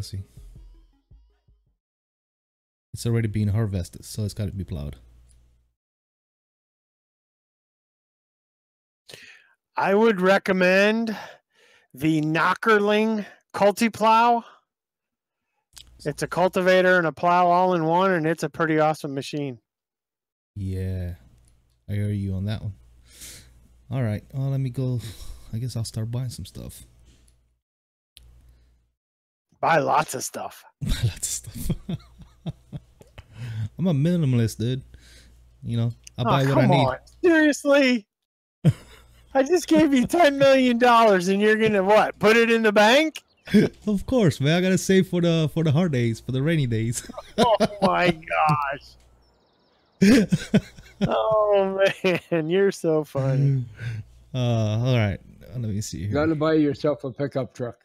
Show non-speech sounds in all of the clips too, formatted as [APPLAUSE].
See. It's already being harvested, so it's got to be plowed. I would recommend the Knockerling Cultiplow. It's a cultivator and a plow all in one, and it's a pretty awesome machine. Yeah, I hear you on that one. All right, well, let me go. I guess I'll start buying some stuff. Buy lots of stuff. [LAUGHS] Buy lots of stuff. [LAUGHS] I'm a minimalist, dude. You know, I Oh, buy what I need. on. Seriously? I just gave you $10 million and you're going to what? Put it in the bank? [LAUGHS] of course, man. I gotta save for the for the hard days, for the rainy days. Oh my gosh. Oh man, you're so funny. uh, all right. Let me see You here. got to buy yourself a pickup truck.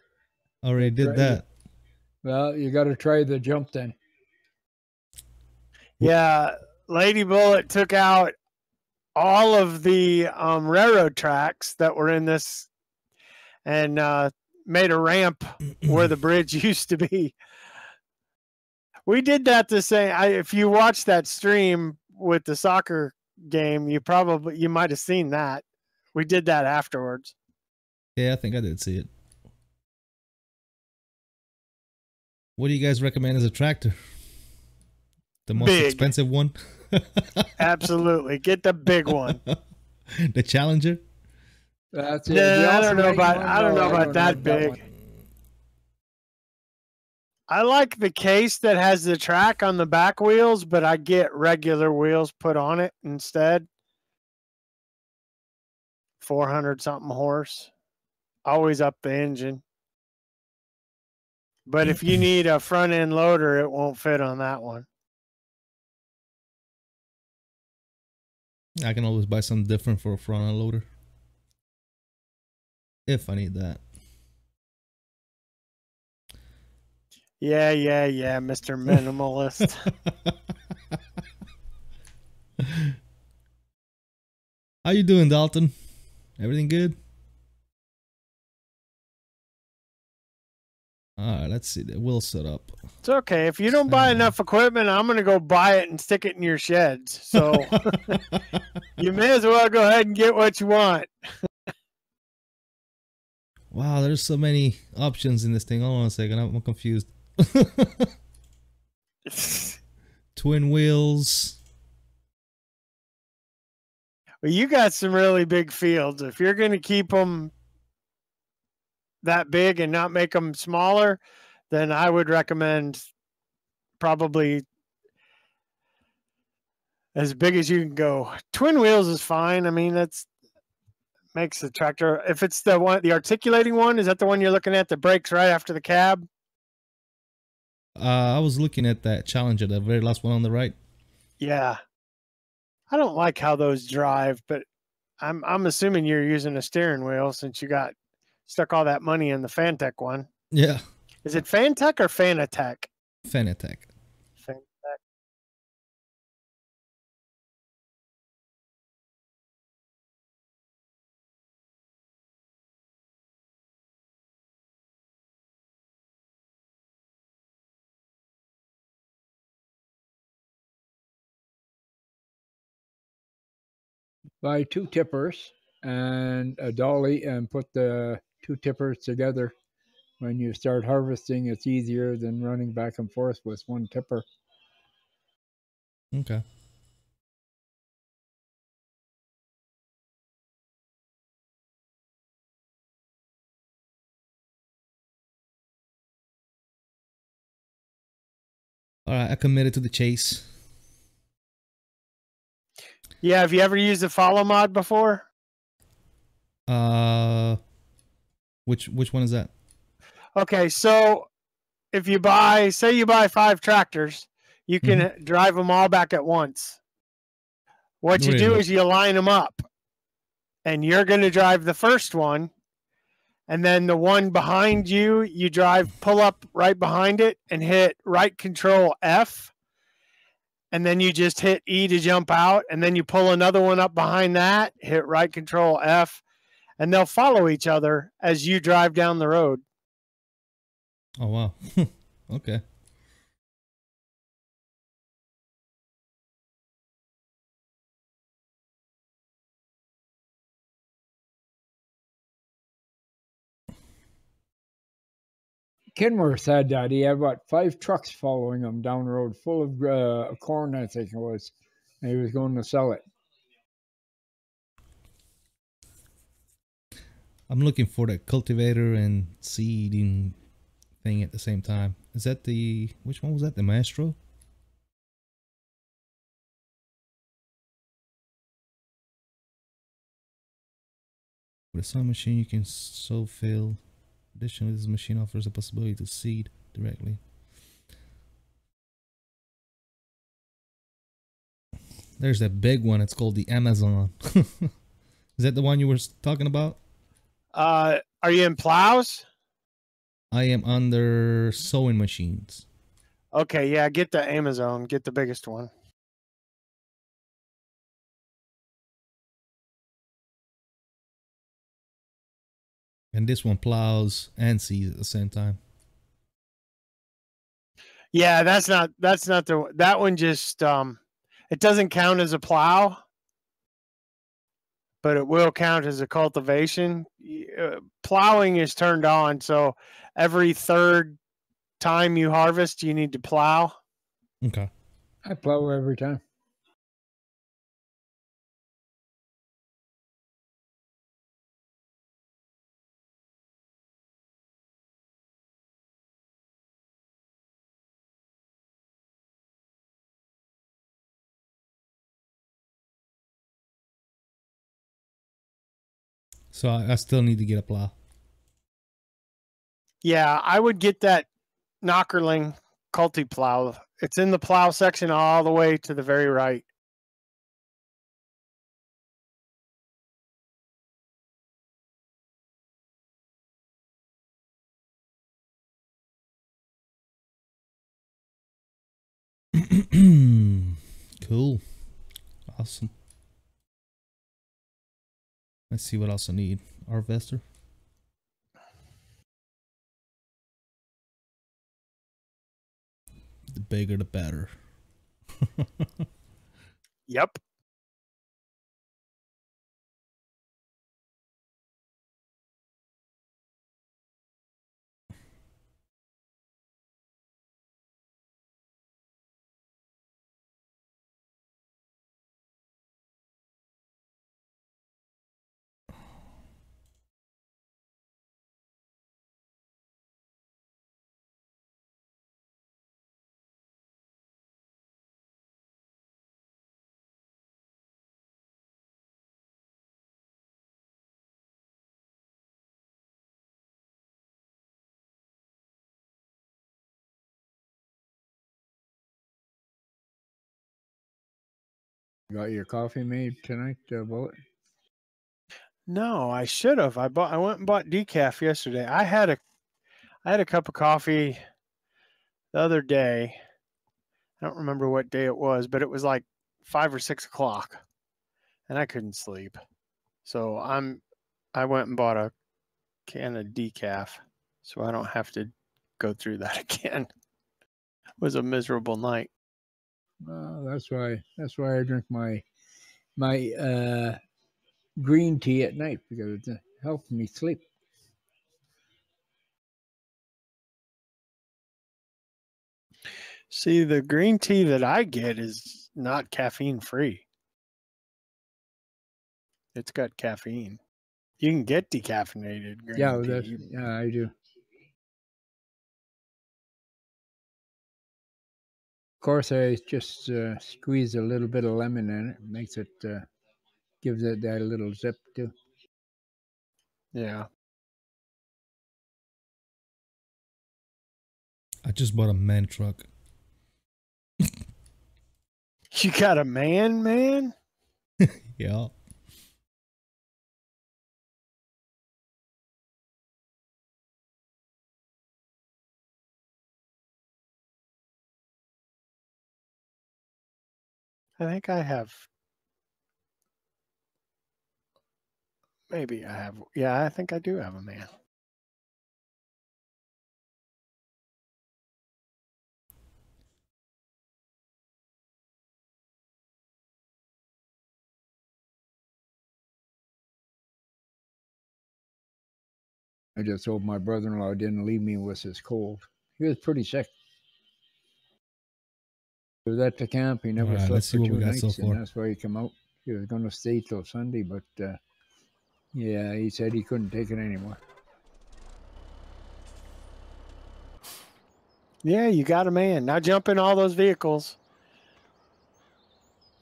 Already did Right. that. Well, you got to try the jump then. Yeah, Lady Bullet took out all of the um, railroad tracks that were in this and uh, made a ramp where the bridge [LAUGHS] used to be. We did that the same. I, if you watch that stream with the soccer game, you probably you might have seen that. We did that afterwards. Yeah, I think I did see it. What do you guys recommend as a tractor? The most Big. expensive one? [LAUGHS] Absolutely, get the big one. [LAUGHS] the Challenger? That's it. Yeah, The I don't know about- I don't know about that big. one. I like the case that has the track on the back wheels, but I get regular wheels put on it instead. 400 something horse. Always up the engine. But if you need a front end loader, it won't fit on that one. I can always buy something different for a front end loader. If I need that. Yeah, yeah, yeah, Mr. Minimalist. [LAUGHS] [LAUGHS] How you doing, Dalton? Everything good? Alright, let's see wheel set up. it's okay. If you don't buy enough equipment, I'm going to go buy it and stick it in your sheds. So [LAUGHS] you may as well go ahead and get what you want. wow, there's so many options in this thing. Hold on a second, I'm confused. [LAUGHS] Twin wheels. Well, you got some really big fields. If you're going to keep them that big and not make them smaller, then I would recommend probably as big as you can go. Twin wheels is fine. I mean, that's makes the tractor. If it's the one, the articulating one, is that the one you're looking at that breaks right after the cab? Uh, I was looking at that Challenger, the very last one on the right. Yeah. I don't like how those drive, but I'm I'm assuming you're using a steering wheel since you got stuck all that money in the Fantech one. Yeah, Is it Fantech or Fanatec? Fanatec. Fantech. Buy two tippers and a dolly and put the two tippers together. When you start harvesting, it's easier than running back and forth with one tipper. Okay. All right, I committed to the chase. Yeah, have you ever used the follow mod before? Uh, which which one is that? Okay, so if you buy, say you buy five tractors, you can mm-hmm. drive them all back at once. What you do is you line them up, and you're going to drive the first one, and then the one behind you, you drive, pull up right behind it, and hit right control F, and then you just hit E to jump out, and then you pull another one up behind that, hit right control F, and they'll follow each other as you drive down the road. Oh wow. [LAUGHS] okay. Kenworth had that. He had about five trucks following him down the road, full of uh, corn, I think it was. And he was going to sell it. I'm looking for the cultivator and seeding thing at the same time. Is that the which one was that? The Maestro? With a sowing machine, you can sow fill. Additionally, this machine offers the possibility to seed directly. There's that big one. It's called the Amazon. [LAUGHS] Is that the one you were talking about? Uh, are you in plows? I am under sewing machines. Okay, yeah, get the Amazon, get the biggest one. And this one plows and seeds at the same time. Yeah, that's not that's not the that one just um it doesn't count as a plow, but it will count as a cultivation. Uh, plowing is turned on, so every third time you harvest, you need to plow. Okay. I plow every time. So I, I still need to get a plow. Yeah, I would get that Knockerling culti plow. It's in the plow section all the way to the very right. [CLEARS THROAT] cool. Awesome. Let's see what else I need. Harvester. The bigger the better. [LAUGHS] Yep. Got your coffee made tonight, uh, Bullet? No, I should have. I bought I went and bought decaf yesterday. I had a I had a cup of coffee the other day. I don't remember what day it was, but it was like five or six o'clock. And I couldn't sleep. So I'm I went and bought a can of decaf so I don't have to go through that [LAUGHS] again. It was a miserable night. Well, that's why that's why I drink my my uh, green tea at night because it helps me sleep. See, the green tea that I get is not caffeine free. It's got caffeine. You can get decaffeinated green Yeah, tea. yeah, I do. Course, I just uh, squeeze a little bit of lemon in it. Makes it uh, gives it that little zip too. Yeah. I just bought a man truck. You got a man, man? [LAUGHS] Yeah. I think I have. Maybe I have. Yeah, I think I do have a man. I just hope my brother in law didn't leave me with his cold. He was pretty sick. He was at the camp. He never Alright, slept for two nights, so and that's why he came out. He was going to stay till Sunday, but uh, yeah, he said he couldn't take it anymore. Yeah, you got a man. Now jump in all those vehicles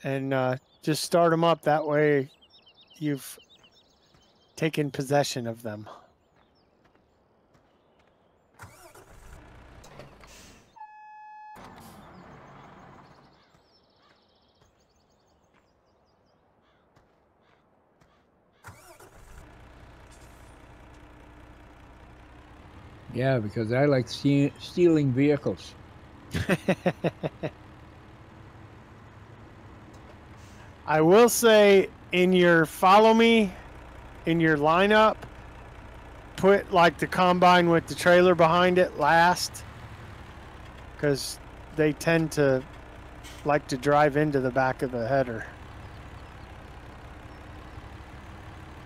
and uh, just start them up. That way you've taken possession of them. Yeah, because I like ste- stealing vehicles. [LAUGHS] I will say in your follow me, in your lineup, put like the combine with the trailer behind it last because they tend to like to drive into the back of the header.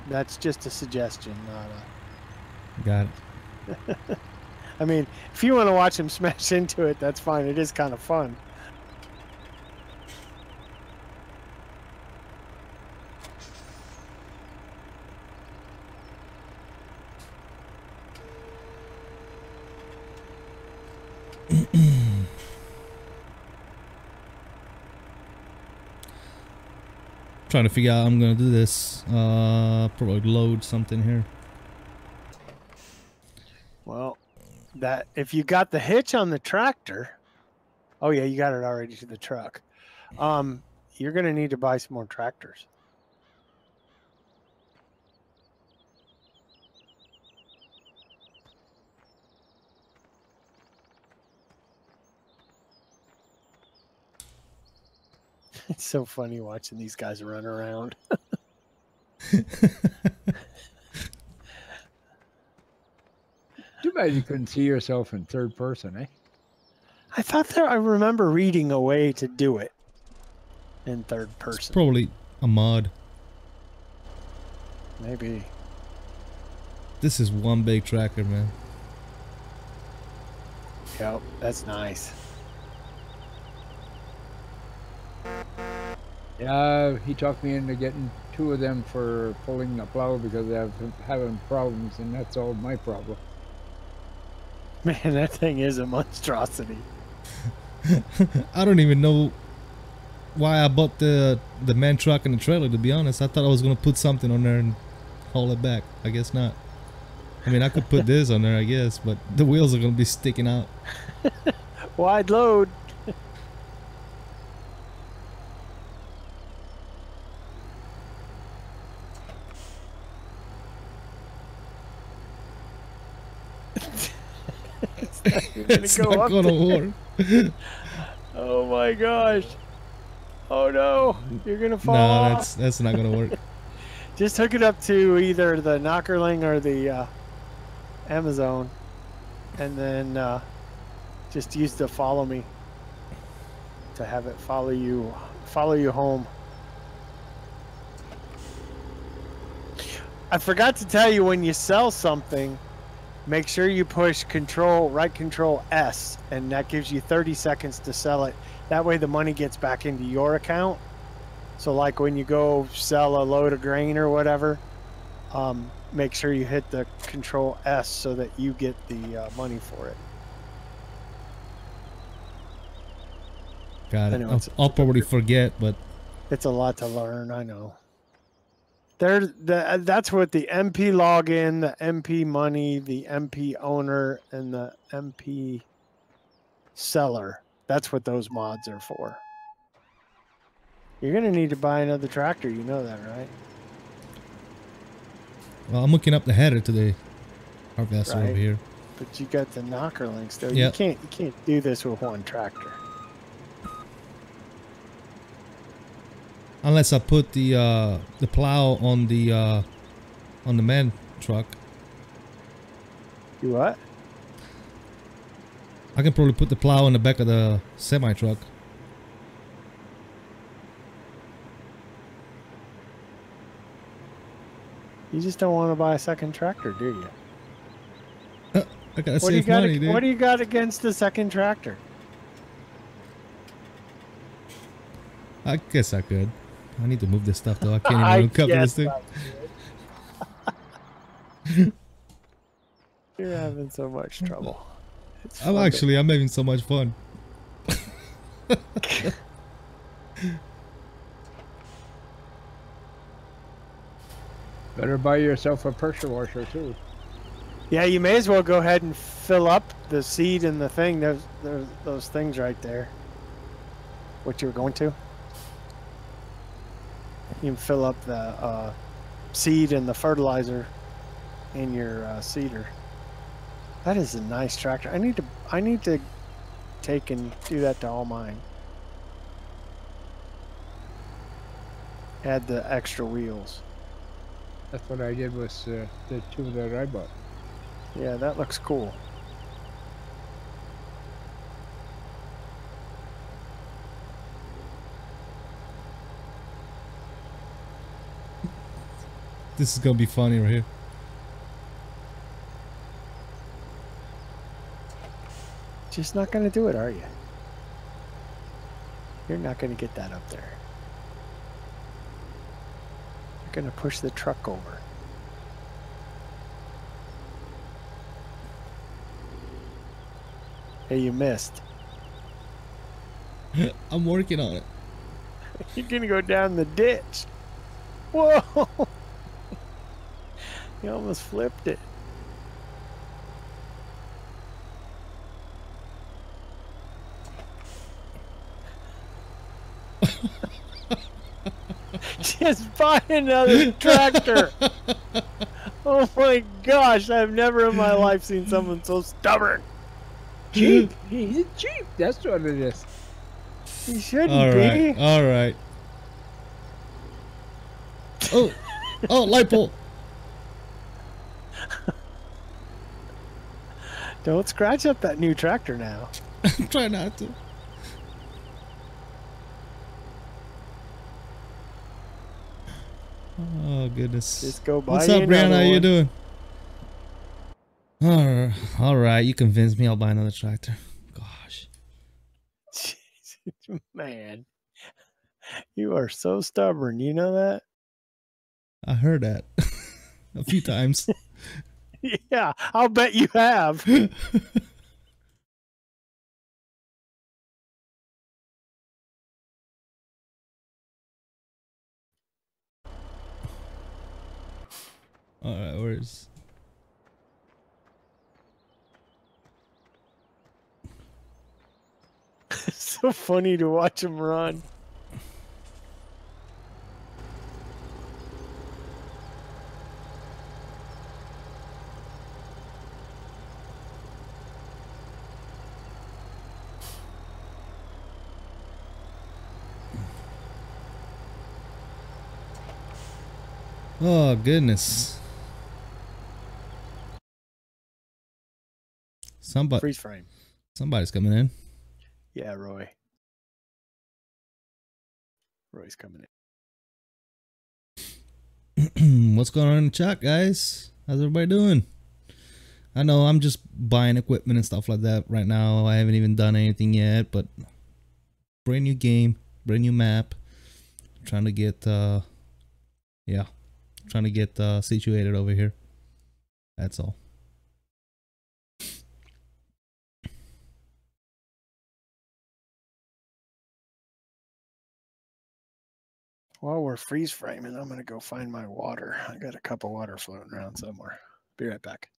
That's just a suggestion, not a. Got it. [LAUGHS] I mean, if you want to watch him smash [LAUGHS] into it, that's fine. It is kind of fun. [CLEARS THROAT] Trying to figure out I'm gonna do this. Uh, probably load something here. Well, that if you got the hitch on the tractor, oh yeah, you got it already to the truck. Um, you're gonna need to buy some more tractors. [LAUGHS] It's so funny watching these guys run around. [LAUGHS] Too bad you couldn't see yourself in third person, eh? I thought there. I remember reading a way to do it in third It's person. probably a mod. Maybe. This is one big tracker, man. Yep, that's nice. Yeah, he talked me into getting two of them for pulling the plow because I have having problems, and that's all my problem. [LAUGHS] Man, that thing is a monstrosity. [LAUGHS] I don't even know why I bought the the man truck and the trailer. To be honest, I thought I was gonna put something on there and haul it back. I guess not. I mean, I could put [LAUGHS] this on there, I guess, but the wheels are gonna be sticking out. Wide load. [LAUGHS] it's go not gonna work. [LAUGHS] Oh my gosh. Oh no, you're gonna fall No, off. that's that's not gonna work. [LAUGHS] Just hook it up to either the Knockerling or the uh, Amazon, and then uh, just use the follow me to have it follow you, follow you home. I forgot to tell you when you sell something, make sure you push Control right Control S, and that gives you 30 seconds to sell it. That way, the money gets back into your account. So, like when you go sell a load of grain or whatever, um, make sure you hit the Control S so that you get the uh, money for it. Got it. know, I'll, I'll probably forget, but It's a lot to learn. I know. There, the, uh, that's what the MP login, the MP money, the MP owner, and the MP seller. That's what those mods are for. You're gonna need to buy another tractor. You know that, right? well, I'm looking up the header to the harvester Right. over here. But you got the knocker links though. Yeah. You can't you can't do this with one tractor. Unless I put the uh, the plow on the uh, on the man truck, You what? I can probably put the plow in the back of the semi truck. You just don't want to buy a second tractor, do you? I gotta What do you save got? money, dude. what do you got against the second tractor? I guess I could. I need to move this stuff though. I can't even [LAUGHS] I uncover guess this thing. [LAUGHS] You're having so much trouble. It's I'm fun actually I'm having so much fun. [LAUGHS] Better buy yourself a pressure washer too. Yeah, you may as well go ahead and fill up the seed and the thing. There's, there's those things right there. What you were going to? You can fill up the uh, seed and the fertilizer in your uh, seeder. That is a nice tractor. I need to. I need to take and do that to all mine. Add the extra wheels. That's what I did with uh, the two that I bought. Yeah, that looks cool. This is gonna be funny right here. Just not going to do it, are you? You're not going to get that up there. You're going to push the truck over. Hey, you missed. [LAUGHS] I'm working on it. [LAUGHS] You're to go down the ditch. Whoa! [LAUGHS] you almost flipped it. [LAUGHS] Just buy another tractor. [LAUGHS] oh my gosh, I've never in my life seen someone so stubborn. Cheap. [LAUGHS] He's cheap. That's what it is. He shouldn't All right, be. all right. Oh, oh, light pole. Don't scratch up that new tractor now. [LAUGHS] Try not to. Oh goodness. Just go buy What's up, Brianna? How you doing? All all right, you convinced me. I'll buy another tractor. Gosh. Jesus, [LAUGHS] Man, you are so stubborn. You know that? I heard that [LAUGHS] a few times. [LAUGHS] Yeah, I'll bet you have. [LAUGHS] All right, where's? [LAUGHS] So funny to watch him run. Oh goodness. Somebody, Freeze frame. somebody's coming in. Yeah, Roy. Roy's coming in. [CLEARS THROAT] What's going on in the chat, guys? How's everybody doing? I know I'm just buying equipment and stuff like that right now. I haven't even done anything yet, but brand new game, brand new map. Trying to get, uh, yeah, trying to get uh, situated over here. That's all. While we're freeze framing, I'm gonna go find my water. I got a cup of water floating around somewhere. Be right back.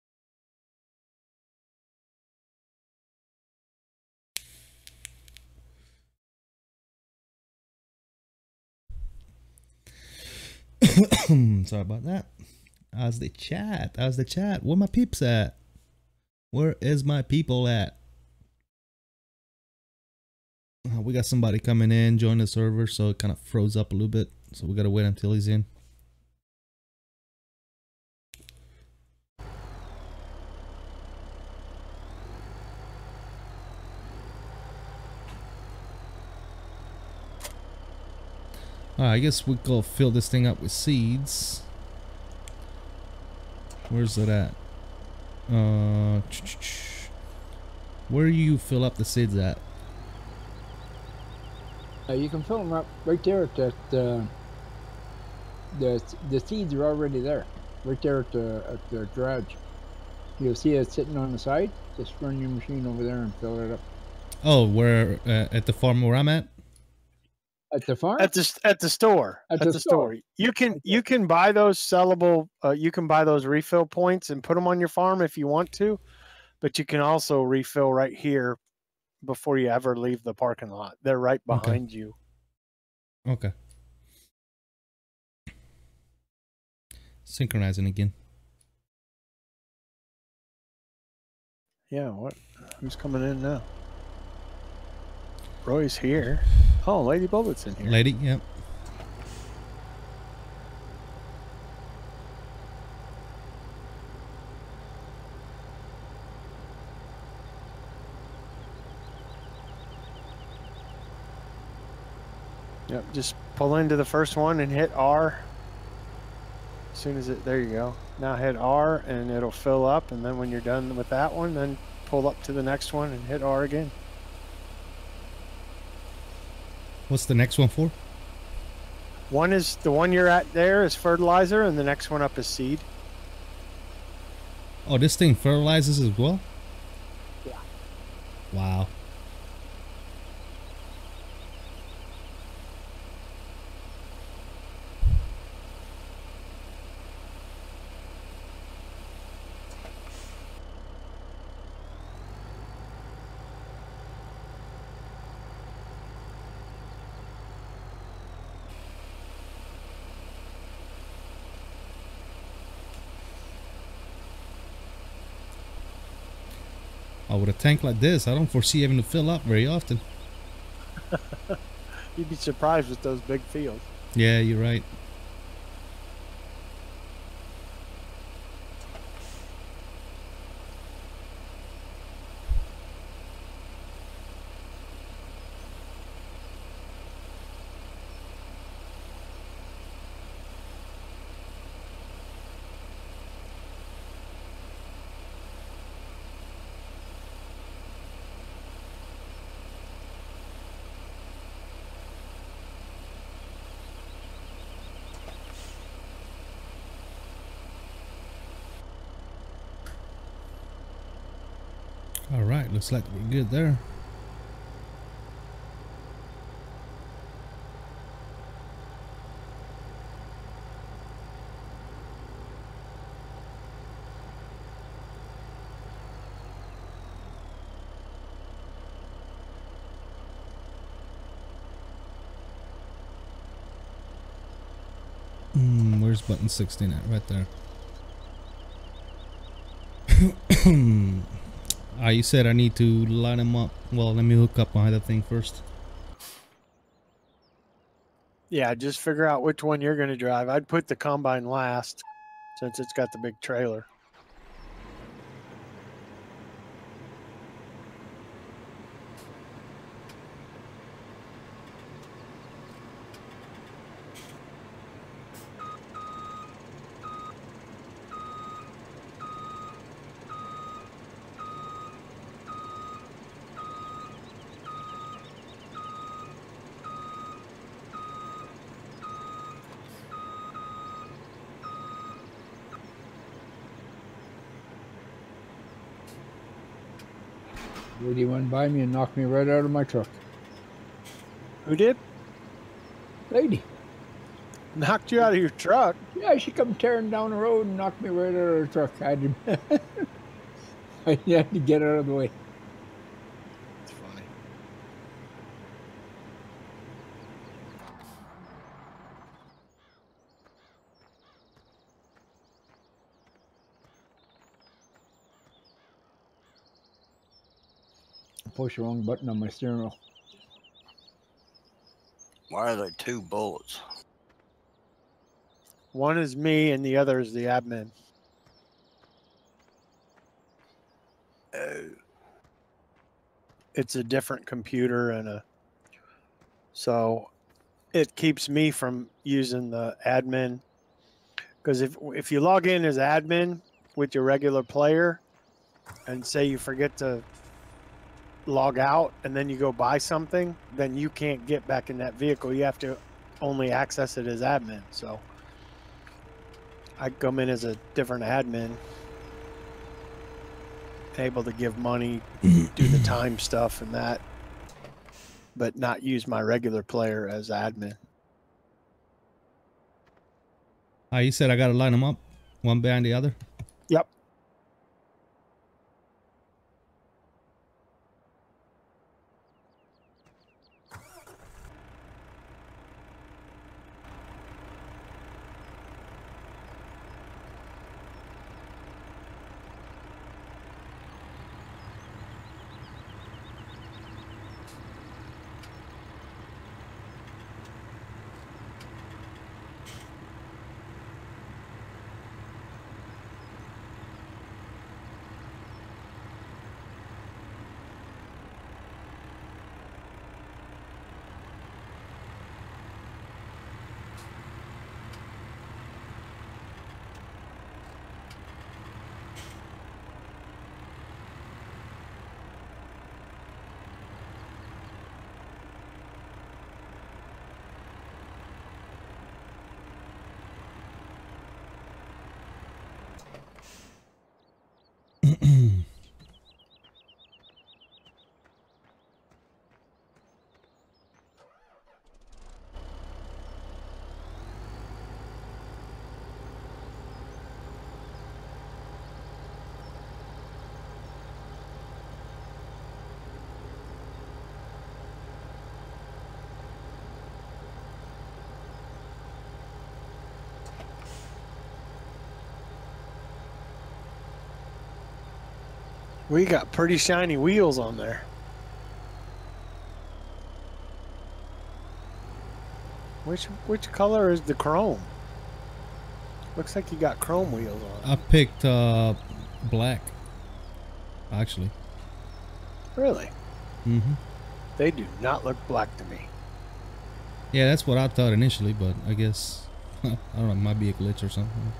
[COUGHS] Sorry about that. How's the chat? How's the chat? Where my peeps at? Where is my people at? Uh, we got somebody coming in, join the server, so it kind of froze up a little bit. So we gotta wait until he's in. I guess we go fill this thing up with seeds. Where's it at? Uh, where you fill up the seeds at? Uh, you can fill them up right there at that. Uh, the the seeds are already there, right there at the at the garage. You'll see it sitting on the side. Just run your machine over there and fill it up. Oh, where uh, at the farm where I'm at? At the farm? At the at the store. At At, the the, store. store. You can you can buy those sellable. Uh, you can buy those refill points and put them on your farm if you want to, but you can also refill right here before you ever leave the parking lot. They're right Okay. behind you. Okay. Synchronizing again. Yeah. What? Who's coming in now? Roy's here. Oh, Lady Bullet's in here. Lady, yep. Yep. Just pull into the first one and hit R. As soon as it, there you go. Now hit R and it'll fill up. And then when you're done with that one, then pull up to the next one and hit R again. What's the next one for? One is the one you're at there is fertilizer, and the next one up is seed. Oh, this thing fertilizes as well? Yeah. Wow. Oh, with a tank like this, I don't foresee having to fill up very often. [LAUGHS] You'd be surprised with those big fields. Yeah, you're right. All right, looks like we're good there. Hmm, where's button 16 at? Right there. [COUGHS] Ah, you said I need to line them up. Well, let me hook up my other thing first. Yeah, just figure out which one you're going to drive. I'd put the combine last since it's got the big trailer. Lady went by me and knocked me right out of my truck. Who did? Lady. Knocked you out of your truck. Yeah, she come tearing down the road and knocked me right out of her truck. I had to, [LAUGHS] I had to get out of the way. I pushed the wrong button on my steering wheel. Why are there two bullets? One is me and the other is the admin. Oh, It's a different computer and a so it keeps me from using the admin because if if you log in as admin with your regular player, and say you forget to log out and then you go buy something, then you can't get back in that vehicle. You have to only access it as admin. So I come in as a different admin, able to give money, do the [CLEARS THROAT] time stuff and that, but not use my regular player as admin. Ah, you said I gotta line them up, one behind the other. We got pretty shiny wheels on there. Which which color is the chrome? Looks like you got chrome wheels on. I picked uh, black. Actually. Really? Mm-hmm. They do not look black to me. Yeah, that's what I thought initially, but I guess [LAUGHS] I don't know. It might be a glitch or something.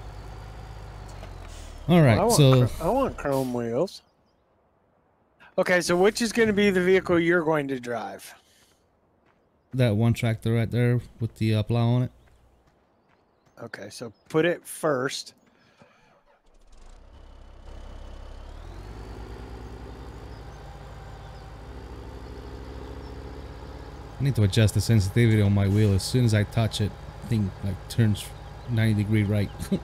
All right, I want, so I want chrome wheels. Okay, so which is going to be the vehicle you're going to drive? that one tractor right there with the uh, plow on it. Okay, so put it first. I need to adjust the sensitivity on my wheel. As soon as I touch it, thing like turns 90 degree right. [LAUGHS]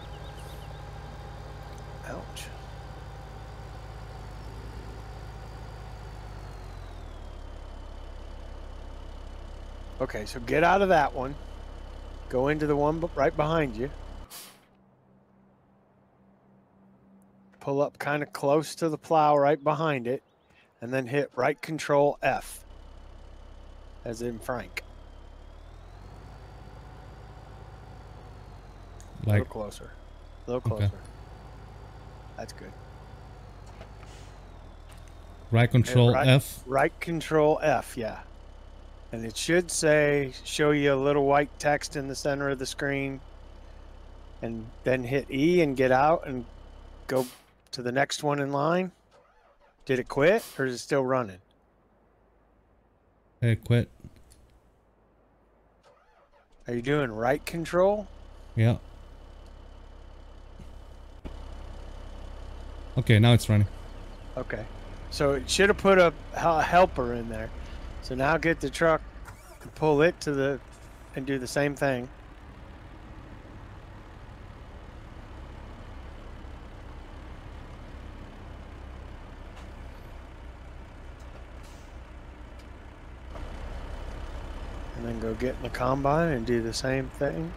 Okay, so get out of that one. Go into the one right behind you. Pull up kind of close to the plow right behind it, and then hit right control F, as in Frank. Like, A little closer. A little Okay. closer. That's good. right control right. F. Right control F, yeah. And it should say, show you a little white text in the center of the screen. And then hit E and get out and go to the next one in line. Did it quit or is it still running? Hey, quit. Are you doing right control? Yeah. Okay, now it's running. Okay. So it should have put a, a helper in there. So now get the truck and pull it to the and do the same thing. And then go get in the combine and do the same thing.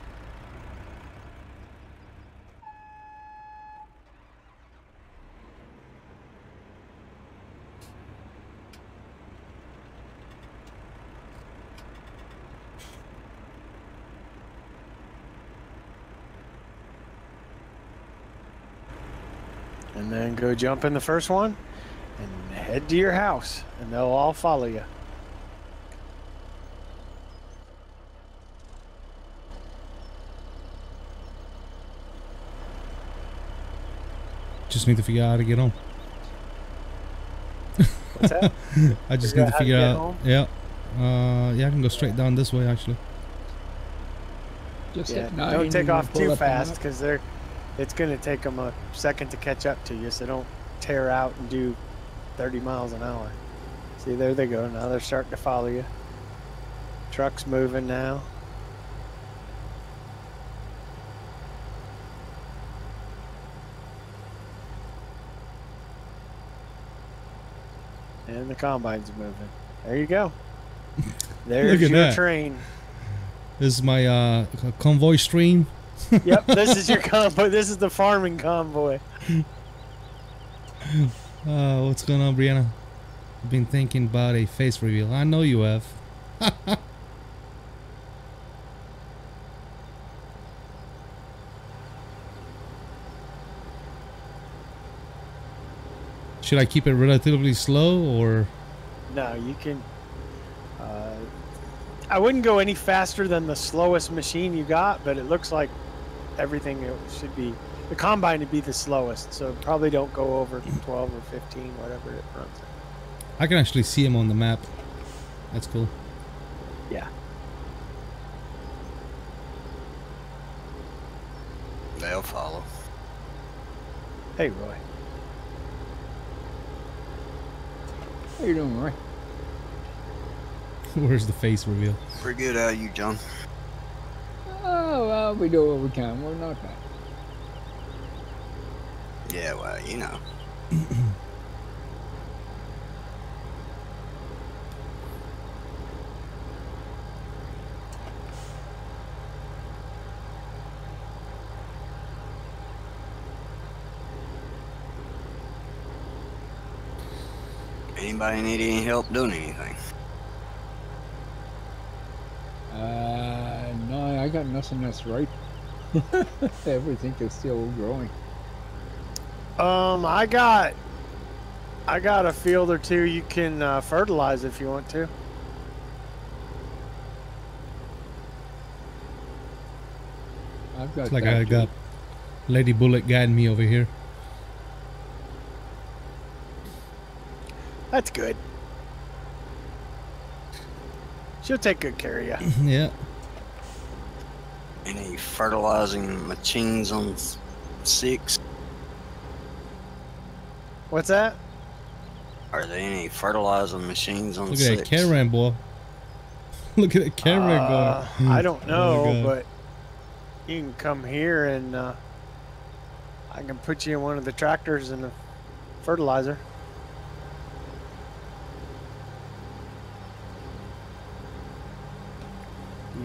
And then go jump in the first one and head to your house, and they'll all follow you. Just need to figure out how to get home. What's that? [LAUGHS] I just Figure need to how to figure out. home? Yeah. Uh, yeah, I can go straight down this way actually. Just yeah, don't take off too fast because they're. It's going to take them a second to catch up to you, so don't tear out and do 30 miles an hour. See, there they go. Now they're starting to follow you. Truck's moving now. And the combine's moving. There you go. [LAUGHS] There's your that. train. This is my uh convoy stream. [LAUGHS] Yep, this is your convoy. This is the farming convoy. [LAUGHS] Uh, what's going on, Brianna? I've been thinking about a face reveal. I know you have. [LAUGHS] Should I keep it relatively slow or? No, you can. I wouldn't go any faster than the slowest machine you got, but it looks like everything should be. The combine would be the slowest, so probably don't go over 12 or 15, whatever it runs. at. I can actually see him on the map. That's cool. Yeah. They'll follow. Hey, Roy. How you doing, Roy? [LAUGHS] Where's the face reveal? Pretty good out of you, John. Oh, well, we do what we can. We're not bad. Yeah, well, you know. Anybody need any help doing anything? Uh, no, I got nothing that's ripe. [LAUGHS] Everything is still growing. Um, I got, I got a field or two you can uh, fertilize if you want to. I've got It's like I too. got Lady Bullet guiding me over here. That's good. She'll take good care of you. [LAUGHS] yeah. Any fertilizing machines on six? What's that? Are there any fertilizing machines on Look six? at that caravan boy. [LAUGHS] Look at that caravan Uh, going. I don't Oh know, God. but you can come here and uh, I can put you in one of the tractors and the fertilizer.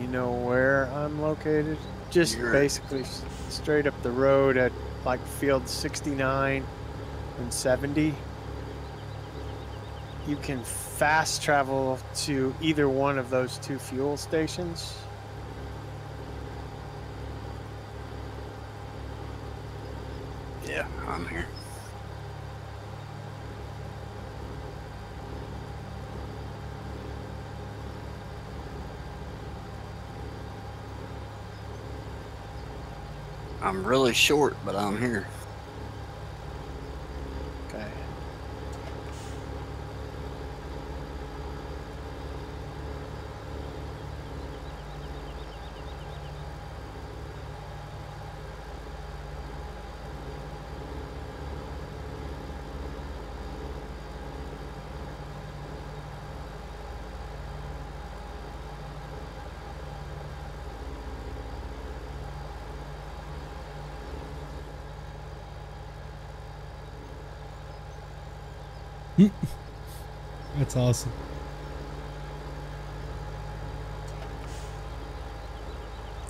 You know where I'm located? Just You're- basically straight up the road at like field 69 and 70. You can fast travel to either one of those two fuel stations. Yeah, I'm here. I'm really short, but I'm here. That's awesome.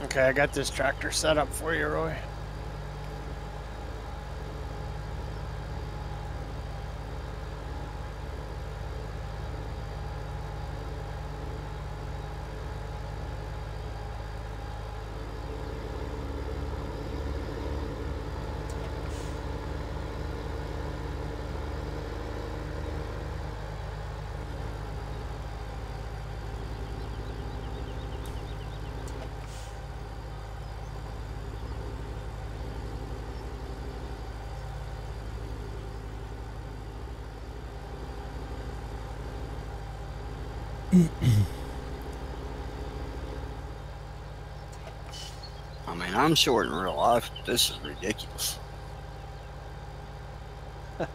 Okay, I got this tractor set up for you, Roy. I'm short in real life. This is ridiculous. [LAUGHS] All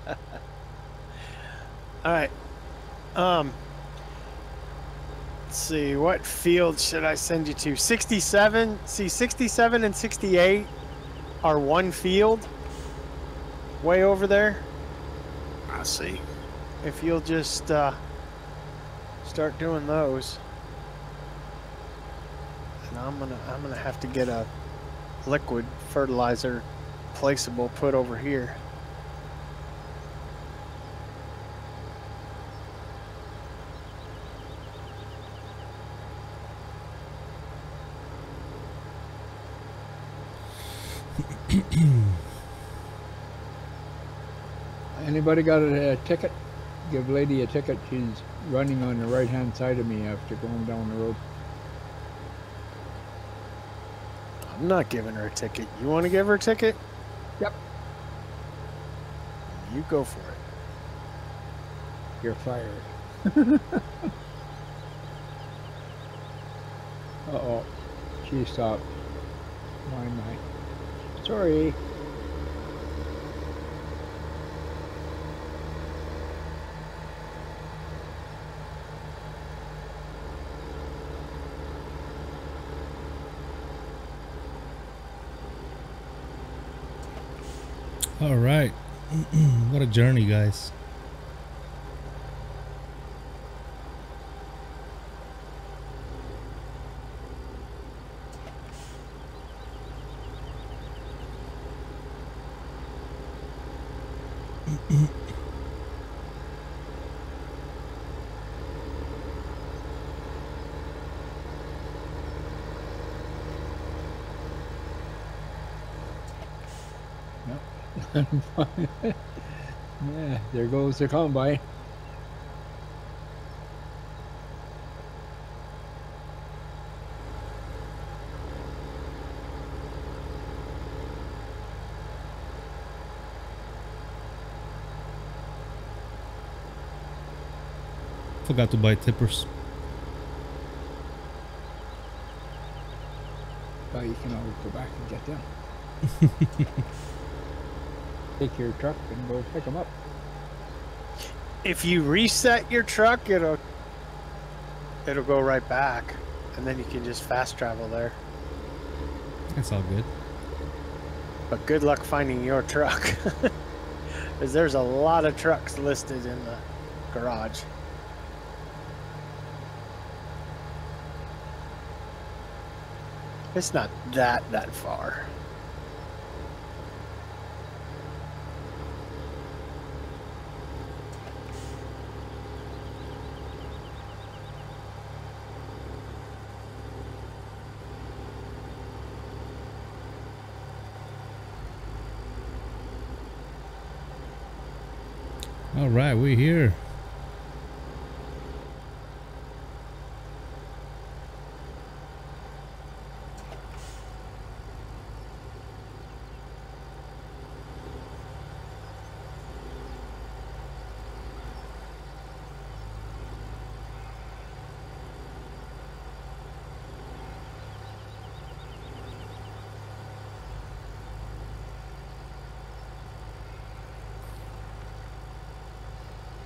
right. Um. Let's see. What field should I send you to? 67. See, 67 and 68 are one field. Way over there. I see. If you'll just uh, start doing those. And I'm gonna I'm gonna have to get a liquid fertilizer placeable put over here. [CLEARS THROAT] Anybody got a, a ticket? Give lady a ticket. She's running on the right hand side of me after going down the road. I'm not giving her a ticket. You want to give her a ticket? Yep. You go for it. You're fired. [LAUGHS] uh oh. She stopped. My my. Sorry. All right. [CLEARS THROAT] what a journey, guys. Yeah, there goes the combine. Forgot to buy tippers. Well, you can always go back and get them. [LAUGHS] Take your truck and go pick them up. If you reset your truck, it'll it'll go right back, and then you can just fast travel there. That's all good. But good luck finding your truck, [LAUGHS] because there's a lot of trucks listed in the garage. It's not that that far. We're here.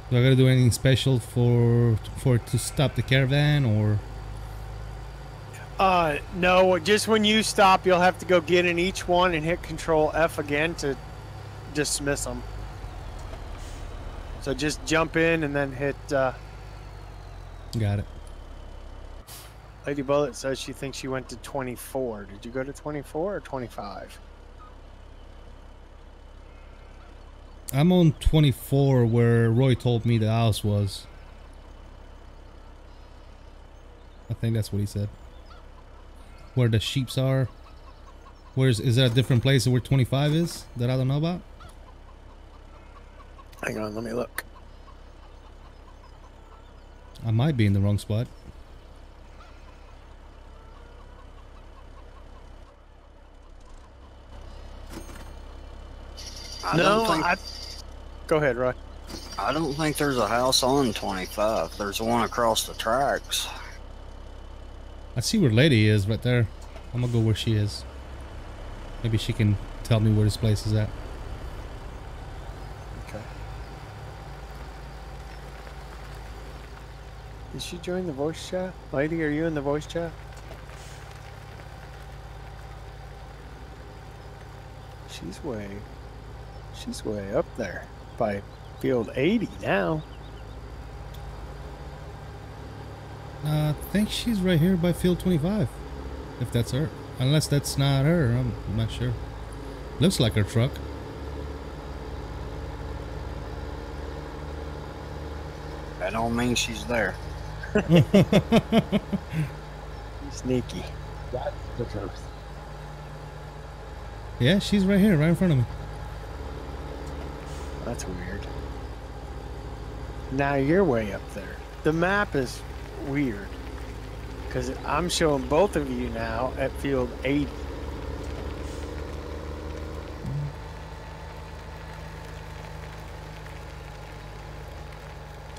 Do I gotta do anything special for for to stop the caravan or? Uh, no, just when you stop, you'll have to go get in each one and hit Control F again to dismiss them. So just jump in and then hit. Uh, Got it. Lady Bullet says she thinks she went to 24. Did you go to 24 or 25? I'm on 24 where Roy told me the house was. I think that's what he said. Where the sheeps are. Where's is there a different place where 25 is that I don't know about? Hang on, let me look. I might be in the wrong spot. I no, I. Go ahead, Roy. I don't think there's a house on 25. There's one across the tracks. I see where Lady is right there. I'm gonna go where she is. Maybe she can tell me where this place is at. Okay. Did she join the voice chat? Lady, are you in the voice chat? She's way, she's way up there by field 80 now. Uh, I think she's right here by field 25. If that's her. Unless that's not her. I'm not sure. Looks like her truck. That don't mean she's there. [LAUGHS] Sneaky. That's the truth. yeah, she's right here, right in front of me. That's weird. Now you're way up there. The map is weird. Because I'm showing both of you now at field 80.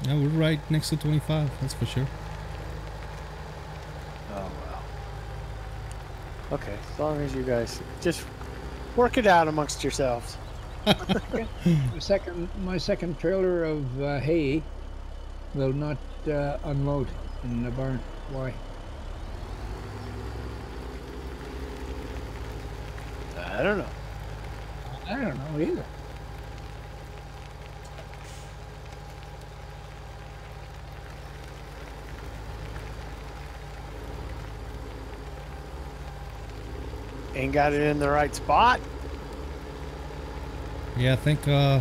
Yeah, we're right next to 25. That's for sure. Oh, well. Okay, as long as you guys just work it out amongst yourselves. [LAUGHS] The second, my second trailer of uh, hay will not uh, unload in the barn. Why? I don't know. I don't know either. Ain't got it in the right spot. Yeah, I think, uh,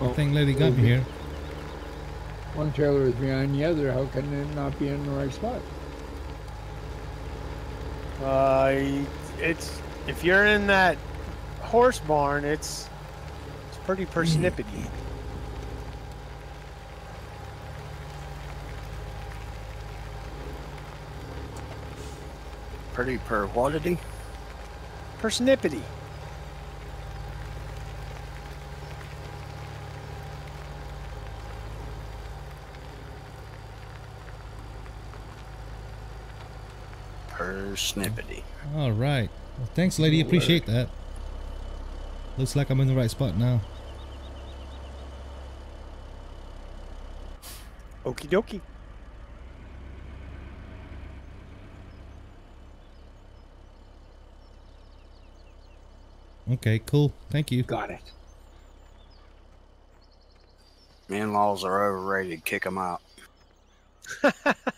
I Oh, think Lady got me here. One trailer is behind the other. How can it not be in the right spot? Uh, it's if you're in that horse barn, it's it's pretty persnippety. Pretty per what did he? Persnippety. Per snippety. All right. Well, thanks, Lady. Appreciate that. Looks like I'm in the right spot now. Okie dokie. Okay, cool. Thank you. Got it. Me in-laws are overrated. Kick them out. [LAUGHS]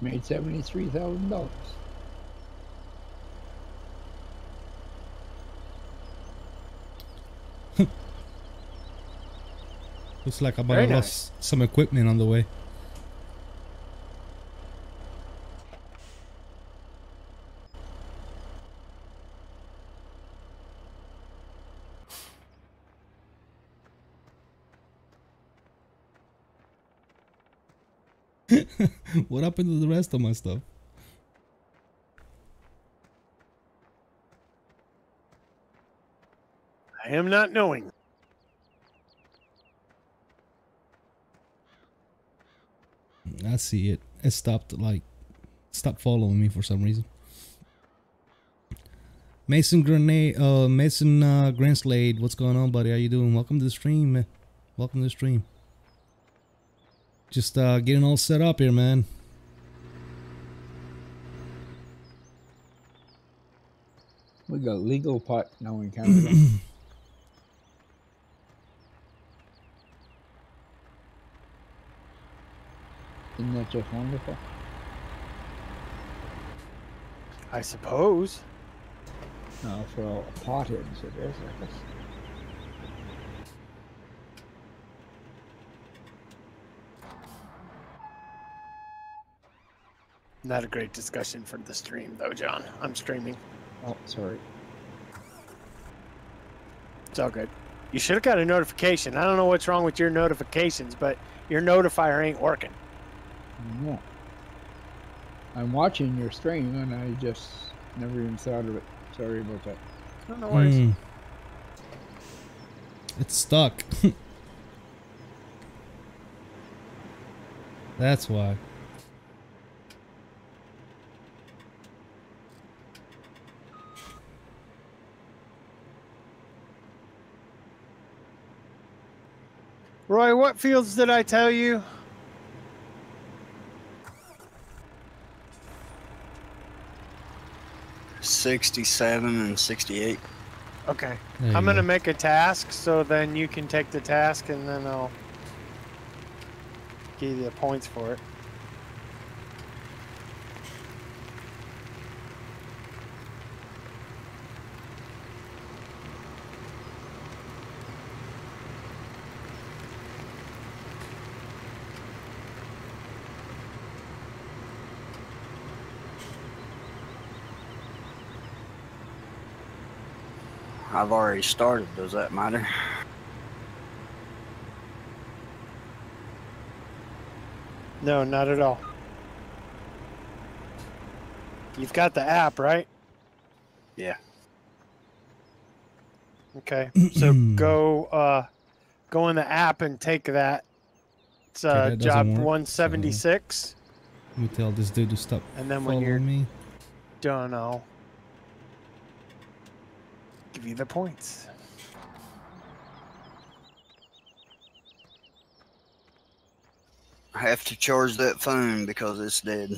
just made seventy-three thousand dollars. [LAUGHS] Looks like I might Very have lost some equipment on the way. What happened to the rest of my stuff? I am not knowing. I see it. It stopped like stopped following me for some reason. Mason Grenade uh Mason uh Granslade, what's going on, buddy? How you doing? Welcome to the stream, man. Welcome to the stream. Just uh getting all set up here, man. We got legal pot now in Canada. [CLEARS THROAT] Isn't that just wonderful? I suppose. No, for all potheads it is, I guess. Not a great discussion for the stream, though, John. I'm streaming. Oh, sorry. It's all good. You should have got a notification. I don't know what's wrong with your notifications, but your notifier ain't working. No. I'm watching your stream and I just never even thought of it. Sorry about that. No, no worries. Hmm. It's stuck. [LAUGHS] That's why. Roy, what fields did I tell you? Sixty-seven and sixty-eight. Okay. There I'm gonna go. make a task so then you can take the task and then I'll give you the points for it. I've already started. Does that matter? No, not at all. You've got the app, right? Yeah. Okay. So [CLEARS THROAT] go uh go in the app and take that. It's Okay, uh that job work, so- 176 Let me tell this dude to stop and then when you're me. done I'll give you the points. I have to charge that phone because it's dead.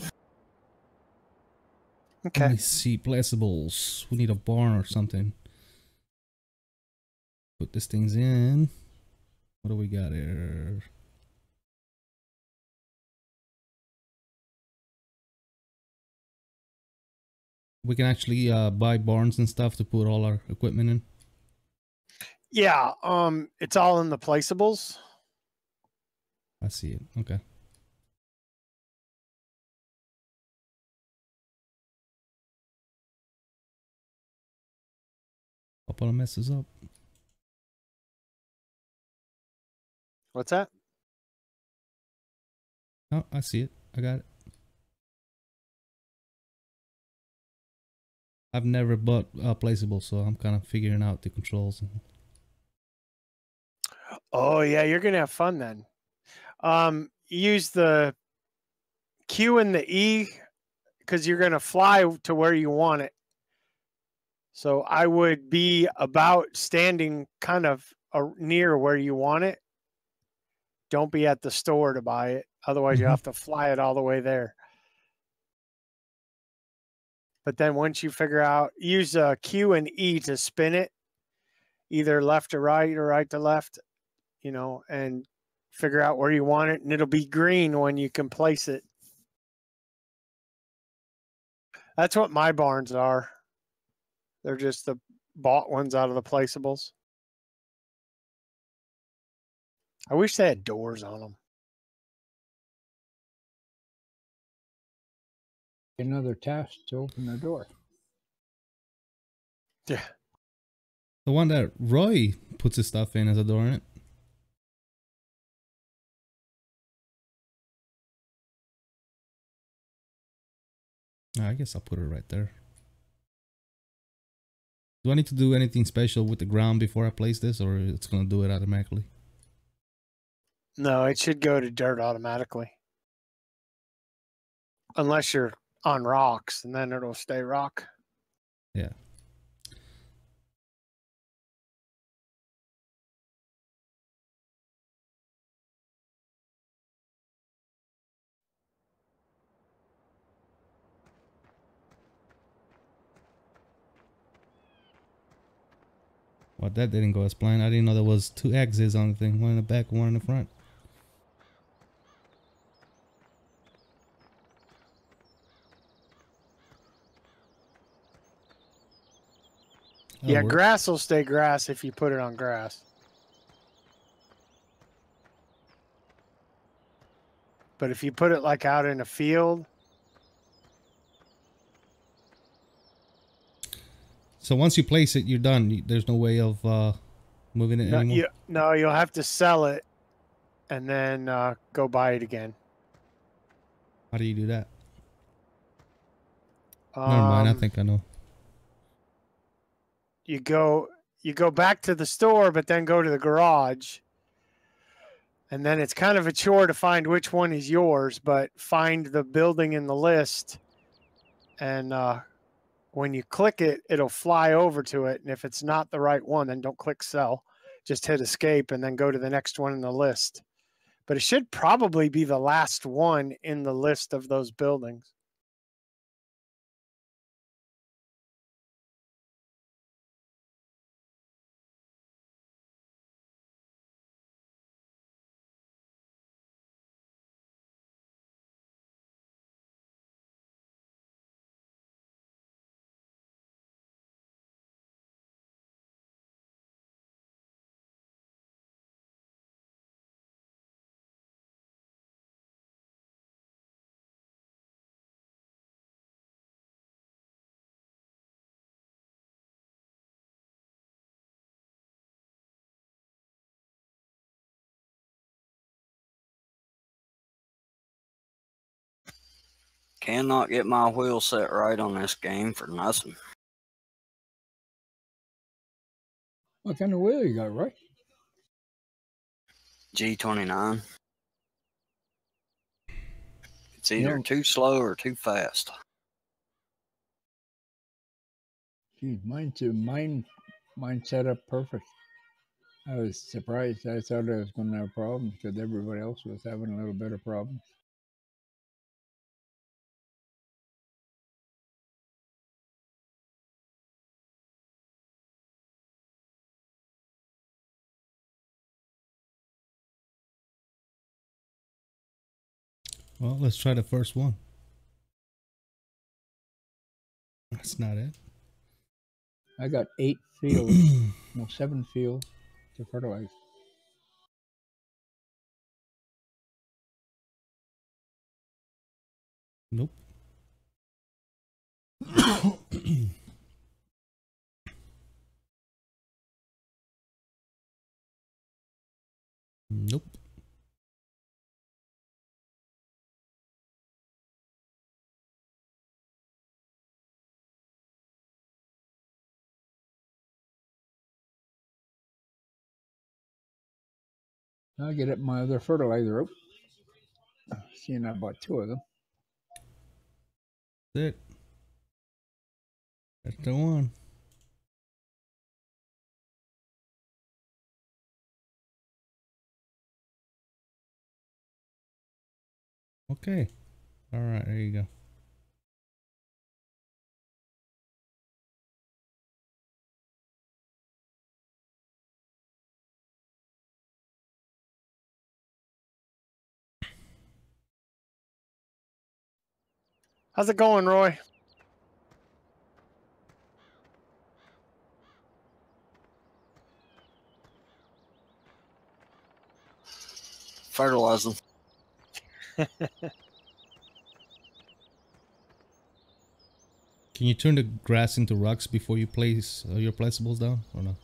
Let Okay. me see placeables. We need a barn or something. Put these things in. What do we got here? We can actually uh, buy barns and stuff to put all our equipment in. Yeah, um it's all in the placeables. I see it. Okay. Couple of messes up. What's that? Oh, I see it. I got it. I've never bought uh, placeable, so I'm kind of figuring out the controls. Oh yeah, you're gonna have fun then. Um, use the Q and the E because you're gonna fly to where you want it. So I would be about standing kind of uh, near where you want it. Don't be at the store to buy it, otherwise you Mhm. have to fly it all the way there. But then once you figure out, use uh, Q and E to spin it, either left to right or right to left you know, and figure out where you want it, and it'll be green when you can place it. That's what my barns are. They're just the bought ones out of the placeables. I wish they had doors on them. Another task to open the door. Yeah. The one that Roy puts his stuff in as a door in it. Ah, I guess I'll put it right there. Do I need to do anything special with the ground before I place this, or it's gonna do it automatically? No, it should go to dirt automatically. Unless you're on rocks, and then it'll stay rock. Yeah. Well, that didn't go as planned. I didn't know there was two exits on the thing, one in the back, one in the front. That'll yeah, work. grass will stay grass if you put it on grass. But if you put it like out in a field, So once you place it, you're done. There's no way of uh, moving it No, anymore? you, no, you'll have to sell it and then uh, go buy it again. How do you do that? Never mind. I Um, think I know. You go you go back to the store but then go to the garage. And then it's kind of a chore to find which one is yours but find the building in the list. And uh, when you click it it'll fly over to it. And if it's not the right one then don't click sell. Just hit escape and then go to the next one in the list. But it should probably be the last one in the list of those buildings Cannot get my wheel set right on this game for nothing. What kind of wheel you got, right? G29. It's either Yeah. too slow or too fast. Geez, mine too. Mine, mine set up perfect. I was surprised. I thought I was going to have problems because everybody else was having a little bit of problems. Well, let's try the first one. That's not it. I got eight [CLEARS THROAT] fields, no, seven fields to fertilize. Nope. [COUGHS] nope. I'll get it my other fertilizer out. Seeing I bought two of them. That's it. That's the one. Okay. All right, there you go. How's it going roy Fertilize them. [LAUGHS] Can you turn the grass into rocks before you place uh, your placeables down or no?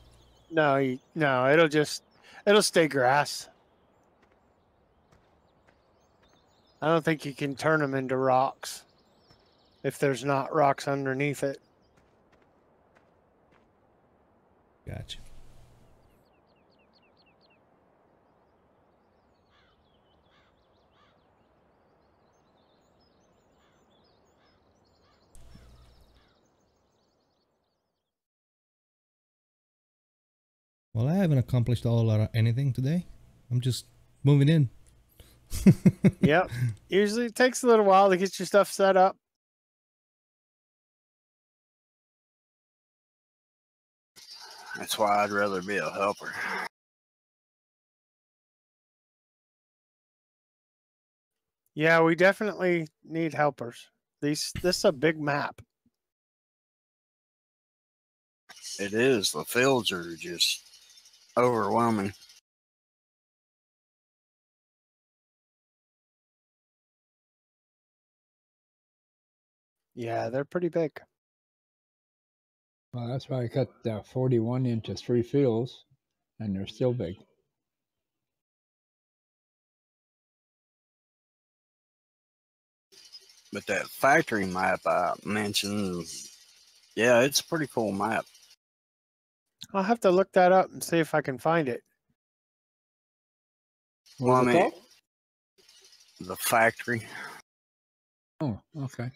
No, you, no, it'll just it'll stay grass. I don't think you can turn them into rocks if there's not rocks underneath it. Gotcha. Well, I haven't accomplished all or anything today. I'm just moving in. [LAUGHS] yep. Usually it takes a little while to get your stuff set up. That's why I'd rather be a helper. Yeah, we definitely need helpers. These this is a big map. It is. The fields are just overwhelming. Yeah, they're pretty big. Well, that's why I cut uh, 41 into three fields and they're still big. But that factory map I mentioned, yeah, it's a pretty cool map. I'll have to look that up and see if I can find it. What Well, I mean- The factory. Oh, okay.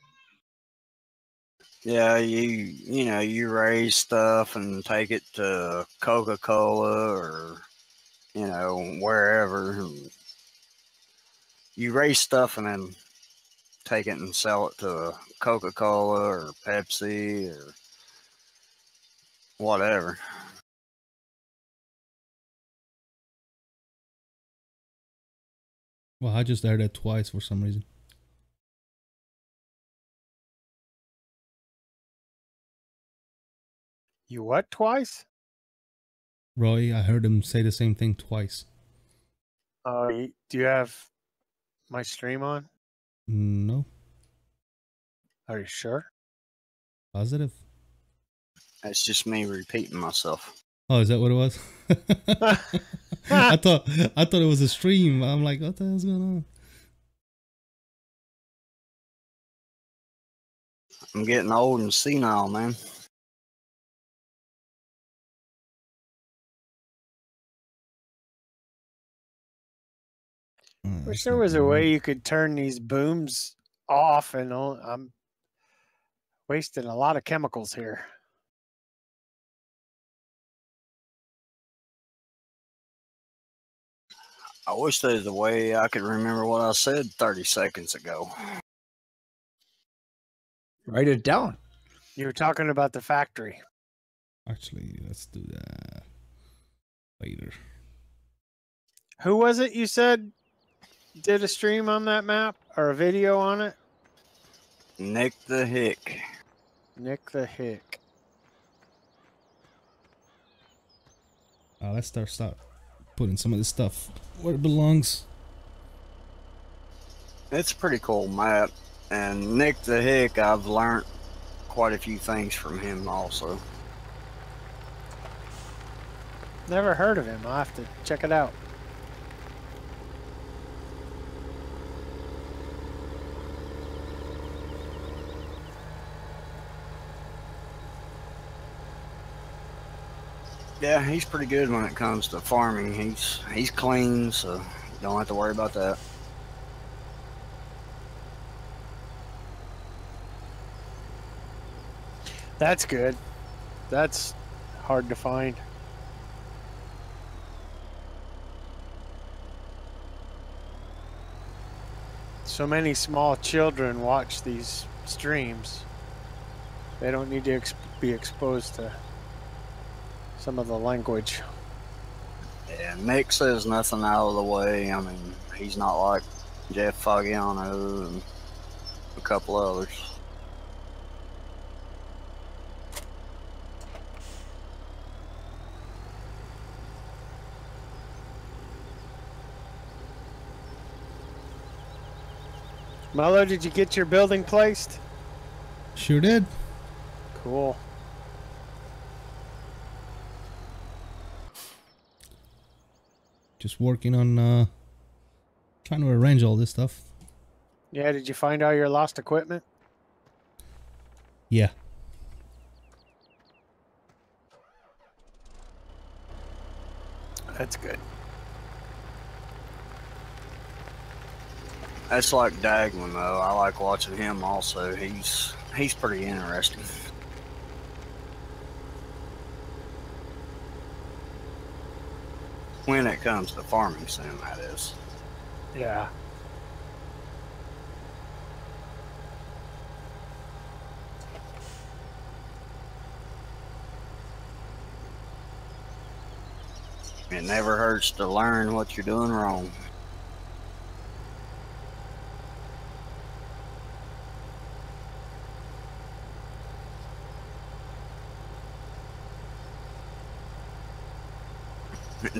Yeah, you you know you raise stuff and take it to Coca Cola or you know wherever. You raise stuff and then take it and sell it to Coca Cola or Pepsi or whatever. Well, I just heard that twice for some reason. You what twice? Roy, I heard him say the same thing twice. Uh, y do you have my stream on? No, Are you sure? positive. That's just me repeating myself. Oh, is that what it was? [LAUGHS] I [LAUGHS] thought I thought it was a stream. I'm like, what the hell's going on? I'm getting old and senile, man. Mm, wish there was a way you could turn these booms off, and all, I'm wasting a lot of chemicals here. I wish there was a way I could remember what I said 30 seconds ago. Write it down. You were talking about the factory. Actually, let's do that later. Who was it you said did a stream on that map or a video on it? Nick the Hick. Nick the Hick. Uh, let's start start putting some of this stuff where it belongs. It's a pretty cool map. And Nick the Hick, I've learned quite a few things from him also. Never heard of him. I'll have to check it out. Yeah, he's pretty good when it comes to farming. He's he's clean, so you don't have to worry about that. That's good. That's hard to find. So many small children watch these streams. They don't need to be exposed to some of the language. Yeah, Nick says nothing out of the way. I mean, he's not like Jeff Fagiano and a couple others. Melo, did you get your building placed? Sure did. Cool. Just working on uh trying to arrange all this stuff. Yeah, did you find all your lost equipment? Yeah. That's good. That's like Dagman though. I like watching him also. He's he's pretty interesting. When it comes to farming sim, that is. Yeah. It never hurts to learn what you're doing wrong.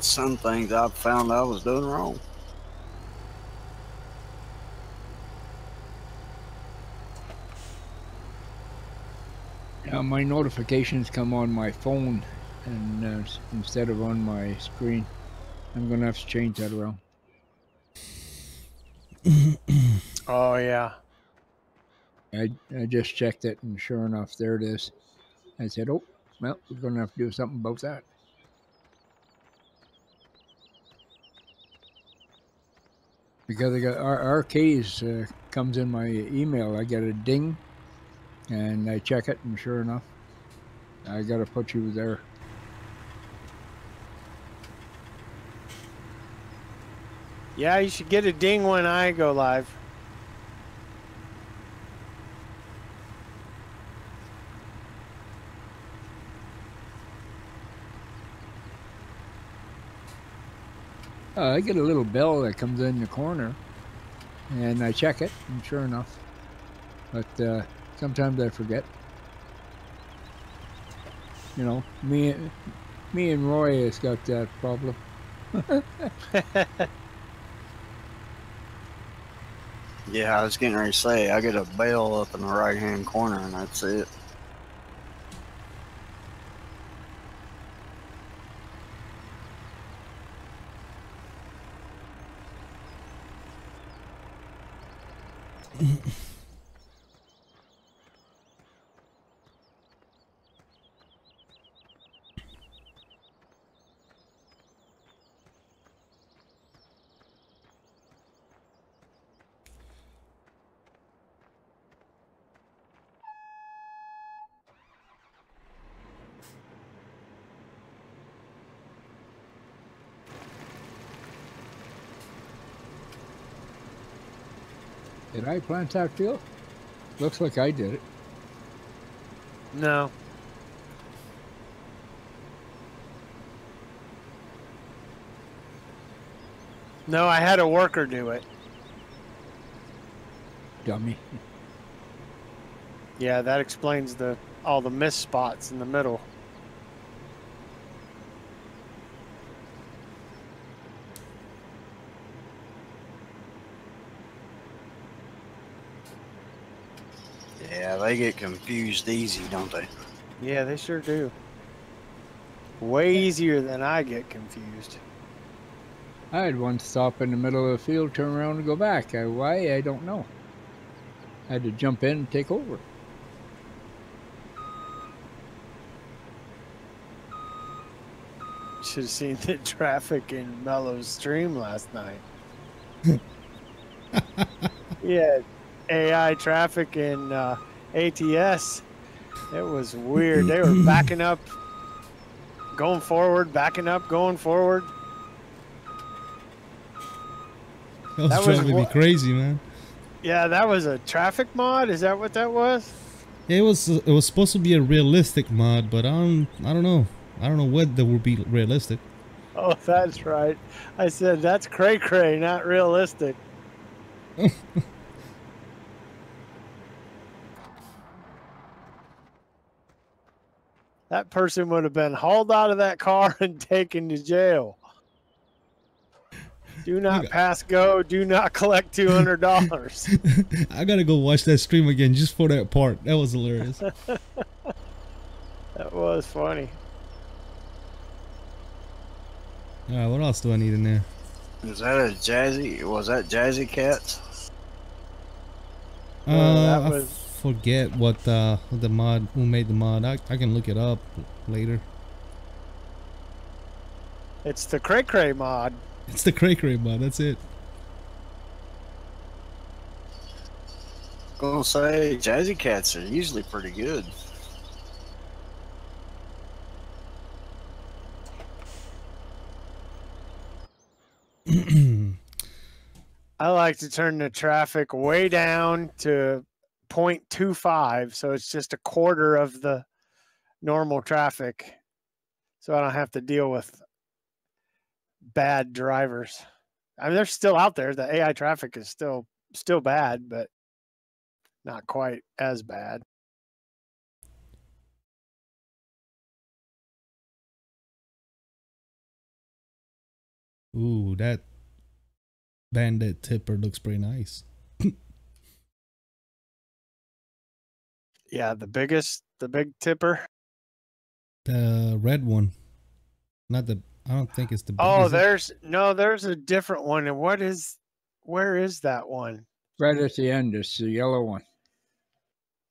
And some things I've found I was doing wrong. Yeah, my notifications come on my phone and uh, instead of on my screen. I'm gonna have to change that around. [COUGHS] Oh yeah. I, I just checked it, and sure enough, there it is. I said, "Oh, well, we're gonna have to do something about that." Because I got keys uh, comes in my email. I get a ding, and I check it, and sure enough, I got to put you there. Yeah, you should get a ding when I go live. I get a little bell that comes in the corner, and I check it, and sure enough. But uh, sometimes I forget. You know, me, me and Roy has got that problem. [LAUGHS] Yeah, I was getting ready to say I get a bell up in the right hand corner and that's it. Did I plant that field? Looks like I did it. No. No, I had a worker do it. Dummy. Yeah, that explains the all the missed spots in the middle. Yeah, they get confused easy, don't they? Yeah, they sure do. Way easier than I get confused. I had one stop in the middle of the field, turn around and go back. I, why? I don't know. I had to jump in and take over. [LAUGHS] Should have seen the traffic in Melo's stream last night. [LAUGHS] yeah, AI traffic in uh, ATS. It was weird. They were backing up, going forward, backing up, going forward. That was That was driving me crazy, man. Yeah, that was a traffic mod. Is that what that was? It was it was supposed to be a realistic mod, but I don't I don't know. I don't know what that would be realistic. Oh, [LAUGHS] that's right. I said that's cray cray, not realistic. [LAUGHS] that person would have been hauled out of that car [LAUGHS] and taken to jail. Do not pass go. Do not collect two hundred [LAUGHS] dollars. I gotta go watch that stream again just for that part. That was hilarious. [LAUGHS] that was funny. Alright, what else do I need in there? Is that a jazzy? Was that Jazzy Cats? Uh, Uh, that I was- forget what uh the mod who made the mod. I, I can look it up later. It's the cray cray mod. It's the Cray Cray mod. That's it. Gonna say Jazzy Cats are usually pretty good. [CLEARS THROAT] I like to turn the traffic way down to 0.25, so it's just a quarter of the normal traffic, so I don't have to deal with bad drivers. I mean, they're still out there. The AI traffic is still still bad, but not quite as bad. Ooh, that bandit tipper looks pretty nice. Yeah, the biggest, the big tipper. The red one. Not the. I don't think it's the. Oh, is it? there's no, there's a different one. And what is, where is that one? Right at the end is the yellow one.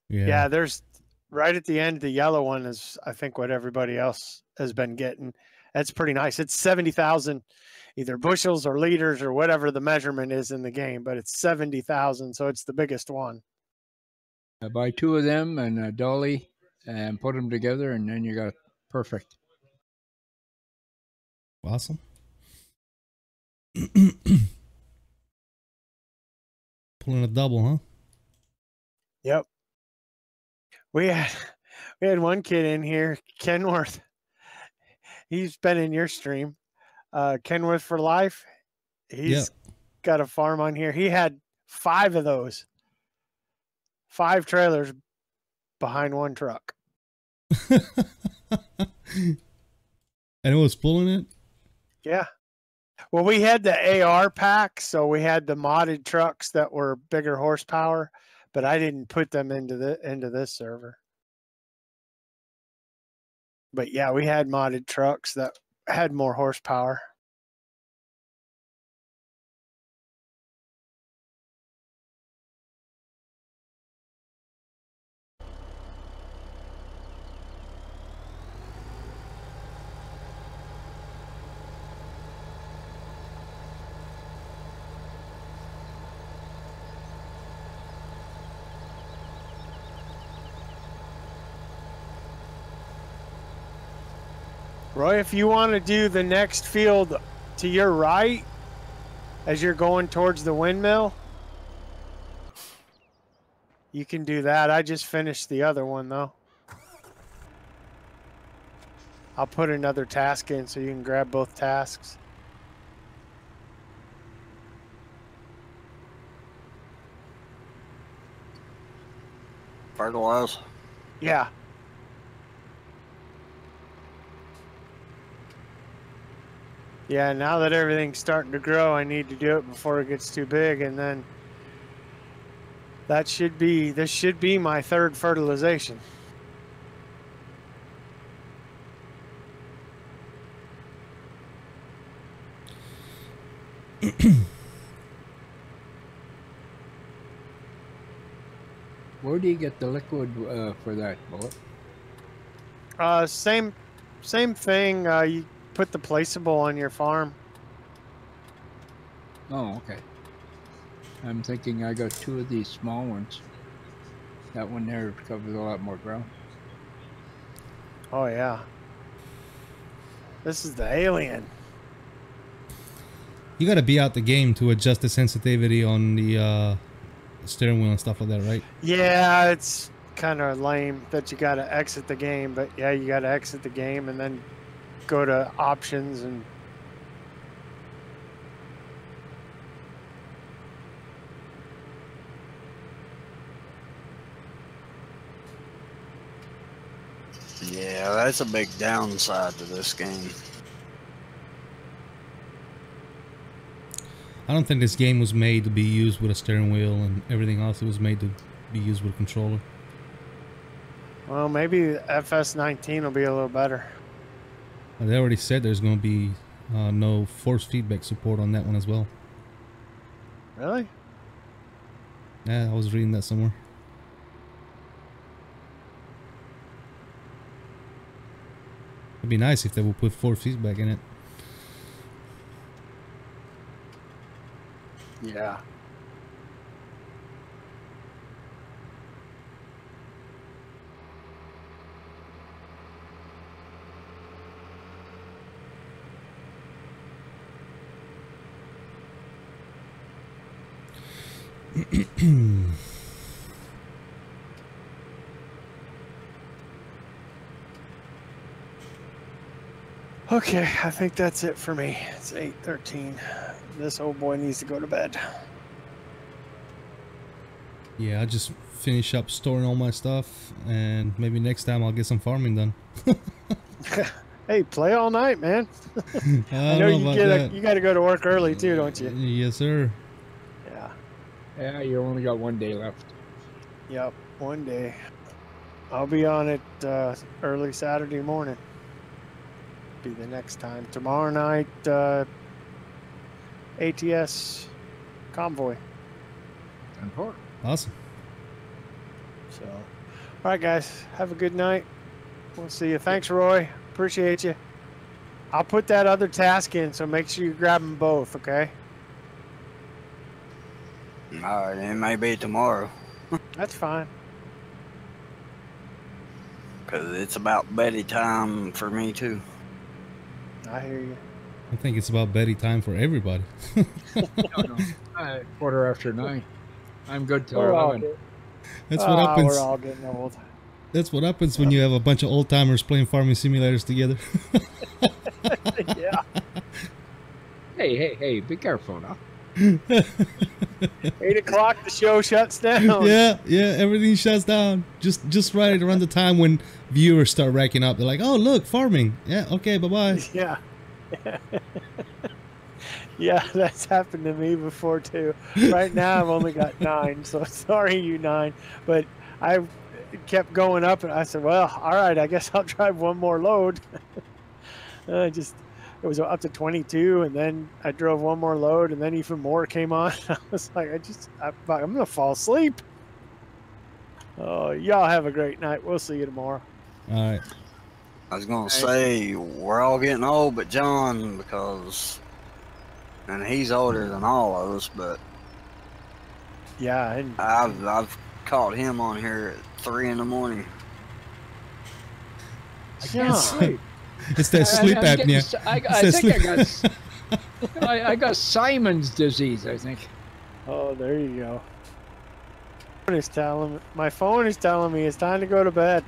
Yeah. Yeah, there's right at the end. The yellow one is, I think, what everybody else has been getting. That's pretty nice. It's seventy thousand, either bushels or liters or whatever the measurement is in the game, but it's seventy thousand, so it's the biggest one. I buy two of them and a dolly and put them together, and then you got perfect. Awesome. [CLEARS THROAT] Pulling a double, huh? Yep. We had [LAUGHS] we had one kid in here, Kenworth. He's been in your stream. Uh Kenworth for life. He's got a farm on here. He had five of those. Five trailers behind one truck. [LAUGHS] and it was pulling it. Yeah. Well, we had the AR pack, so we had the modded trucks that were bigger horsepower, but I didn't put them into the into this server. But yeah, we had modded trucks that had more horsepower. Roy, if you want to do the next field to your right as you're going towards the windmill, you can do that. I just finished the other one though. I'll put another task in so you can grab both tasks. Fertilize. Yeah. Yeah, now that everything's starting to grow, I need to do it before it gets too big and then that should be this should be my third fertilization. [CLEARS THROAT] Where do you get the liquid uh, for that bullet? Uh same same thing, uh you put the placeable on your farm. Oh, okay. I'm thinking I got two of these small ones. That one there covers a lot more ground. Oh yeah. This is the alien. You got to be out the game to adjust the sensitivity on the uh, steering wheel and stuff like that, right? Yeah, it's kind of lame that you got to exit the game, but yeah, you got to exit the game and then go to options and Yeah, that's a big downside to this game. I don't think this game was made to be used with a steering wheel and everything else. It was made to be used with a controller. well, maybe FS19 will be a little better. Uh, They already said there's going to be uh, no force feedback support on that one as well. Really? Yeah, I was reading that somewhere. It'd be nice if they would put force feedback in it. Yeah. [CLEARS THROAT] Okay, I think that's it for me. It's 8:13. This old boy needs to go to bed. Yeah, I just finish up storing all my stuff, and maybe next time I'll get some farming done. [LAUGHS] Hey, play all night, man. [LAUGHS] I, I know know you get a, you got to go to work early too, don't you? Yes, sir. Yeah. Yeah, you only got one day left. Yep. One day. I'll be on it uh, early Saturday morning. Be the next time. Tomorrow night, uh, ATS convoy. And four. Awesome. So, all right, guys, have a good night. We'll see you. Thanks, Roy. Appreciate you. I'll put that other task in, so make sure you grab them both, okay? All right, it may be tomorrow [LAUGHS] That's fine. because it's about Betty time for me too. I hear you. I think it's about Betty time for everybody. No, no. Uh, quarter after nine. I'm good till We're 11. That's what Ah, happens. we're all getting old. That's what happens when you have a bunch of old timers playing farming simulators together. [LAUGHS] [LAUGHS] yeah. Hey, hey, hey, be careful now. [LAUGHS] Eight o'clock, the show shuts down. yeah, yeah, everything shuts down. Just just right around the time when viewers start racking up. They're like, "Oh, look, farming." Yeah, okay, bye bye. [LAUGHS] Yeah. [LAUGHS] yeah, that's happened to me before too. Right now, I've only got nine, so sorry, you nine. But I kept going up, and I said, "Well, all right, I guess I'll drive one more load." I just it was up to 22, and then I drove one more load, and then even more came on. [LAUGHS] I was like, I just I, I'm gonna fall asleep. Oh, y'all have a great night. We'll see you tomorrow. All right. I was gonna Right. say we're all getting old, but John because, and he's older than all of us, but Yeah, and I've I've caught him on here at three in the morning. I can't sleep. It's that sleep I, I'm apnea. s- I, I It's that think I got. [LAUGHS] I, I got Simon's disease. I think. Oh, there you go. Phone is telling my phone is telling me it's time to go to bed.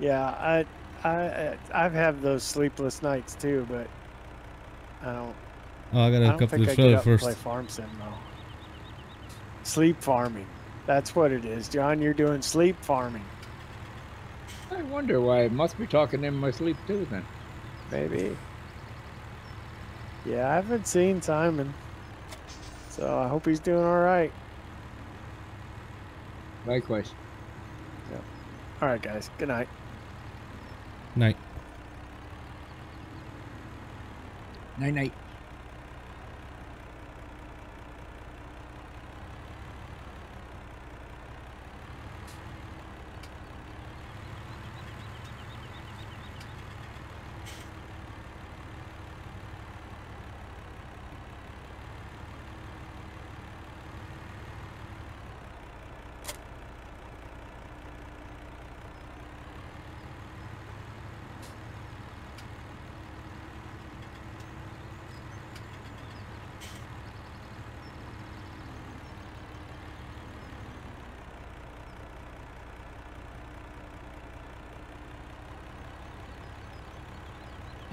Yeah, I, I, I've had those sleepless nights too, but I don't. Oh, I I gotta don't hook to think I get trailer up and first. play farm sim though. Sleep farming. That's what it is, John. You're doing sleep farming, I wonder why I must be talking in my sleep too. Then. maybe. Yeah, I haven't seen Simon, so I hope he's doing all right. Likewise. All right, guys. Good night. Night. Night night.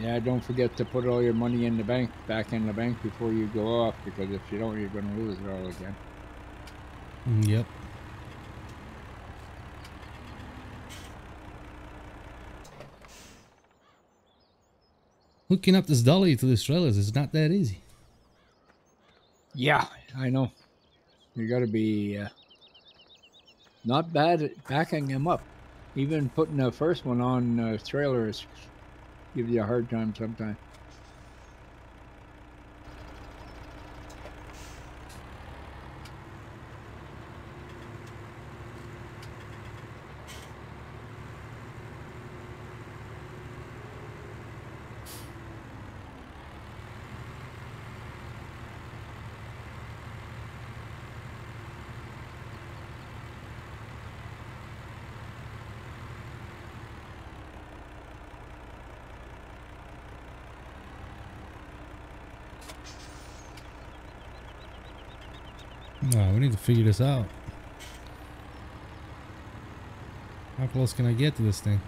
Yeah, don't forget to put all your money in the bank, back in the bank before you go off, because if you don't, you're going to lose it all again. Mm, Yep. Hooking up this dolly to these trailers is not that easy. Yeah, I know. You got to be uh, not bad at backing them up. Even putting the first one on uh, trailers gives you a hard time sometimes. Figure this out. How close can I get to this thing?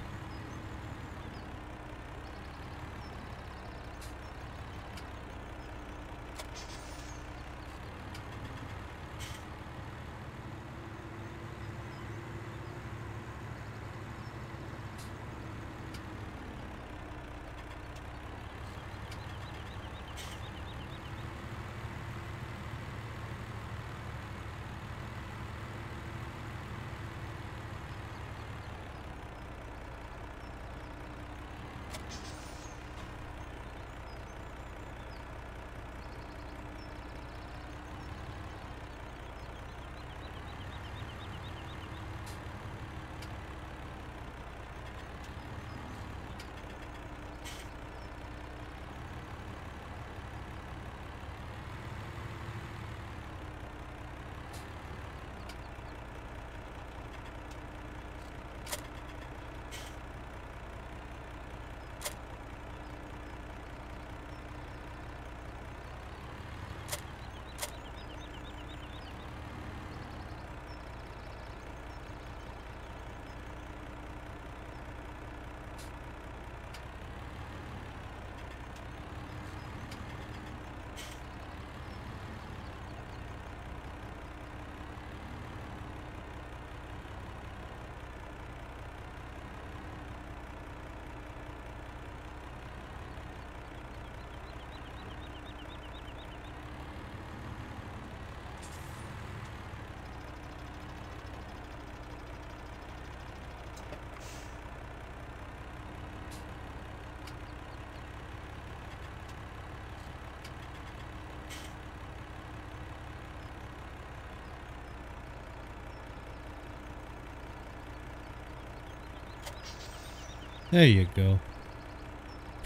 There you go.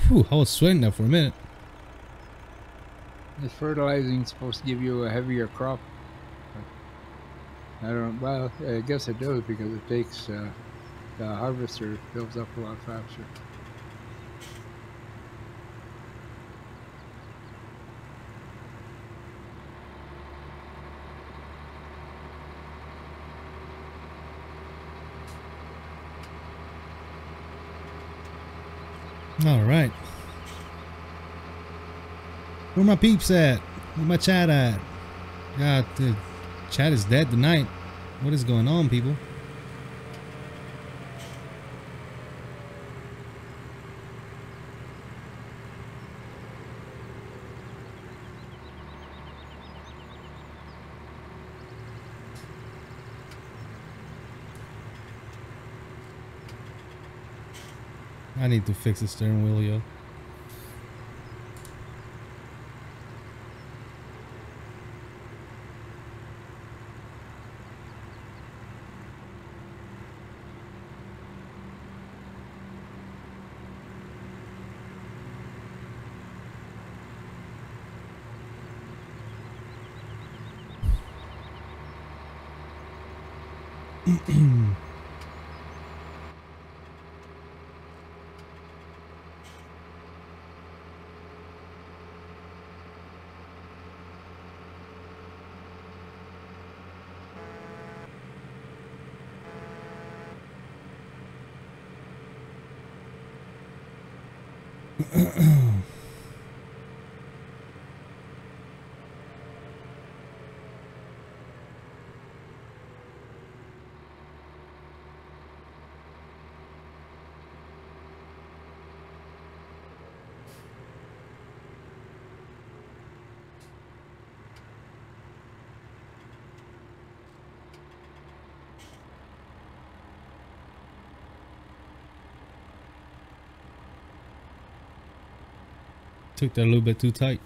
Whew, I was sweating that for a minute. This fertilizing is supposed to give you a heavier crop. I don't. Well, I guess it does because it takes uh, the harvester builds up a lot faster. All right. Where my peeps at? Where my chat at? God, the chat is dead tonight. What is going on, people? I need to fix the steering wheel, yo. Took that a little bit too tight.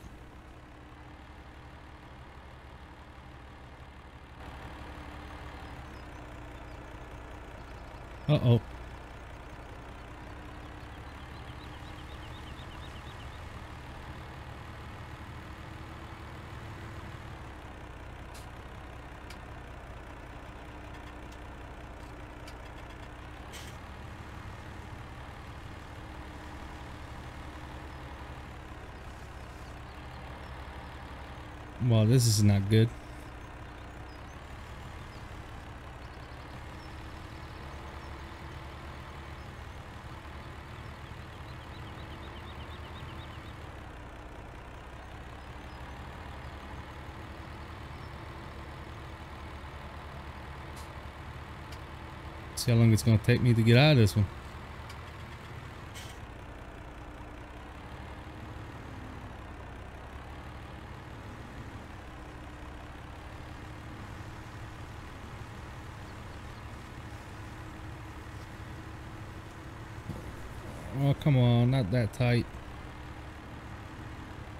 Well, this is not good. See how long it's gonna take me to get out of this one. Oh, come on, that tight.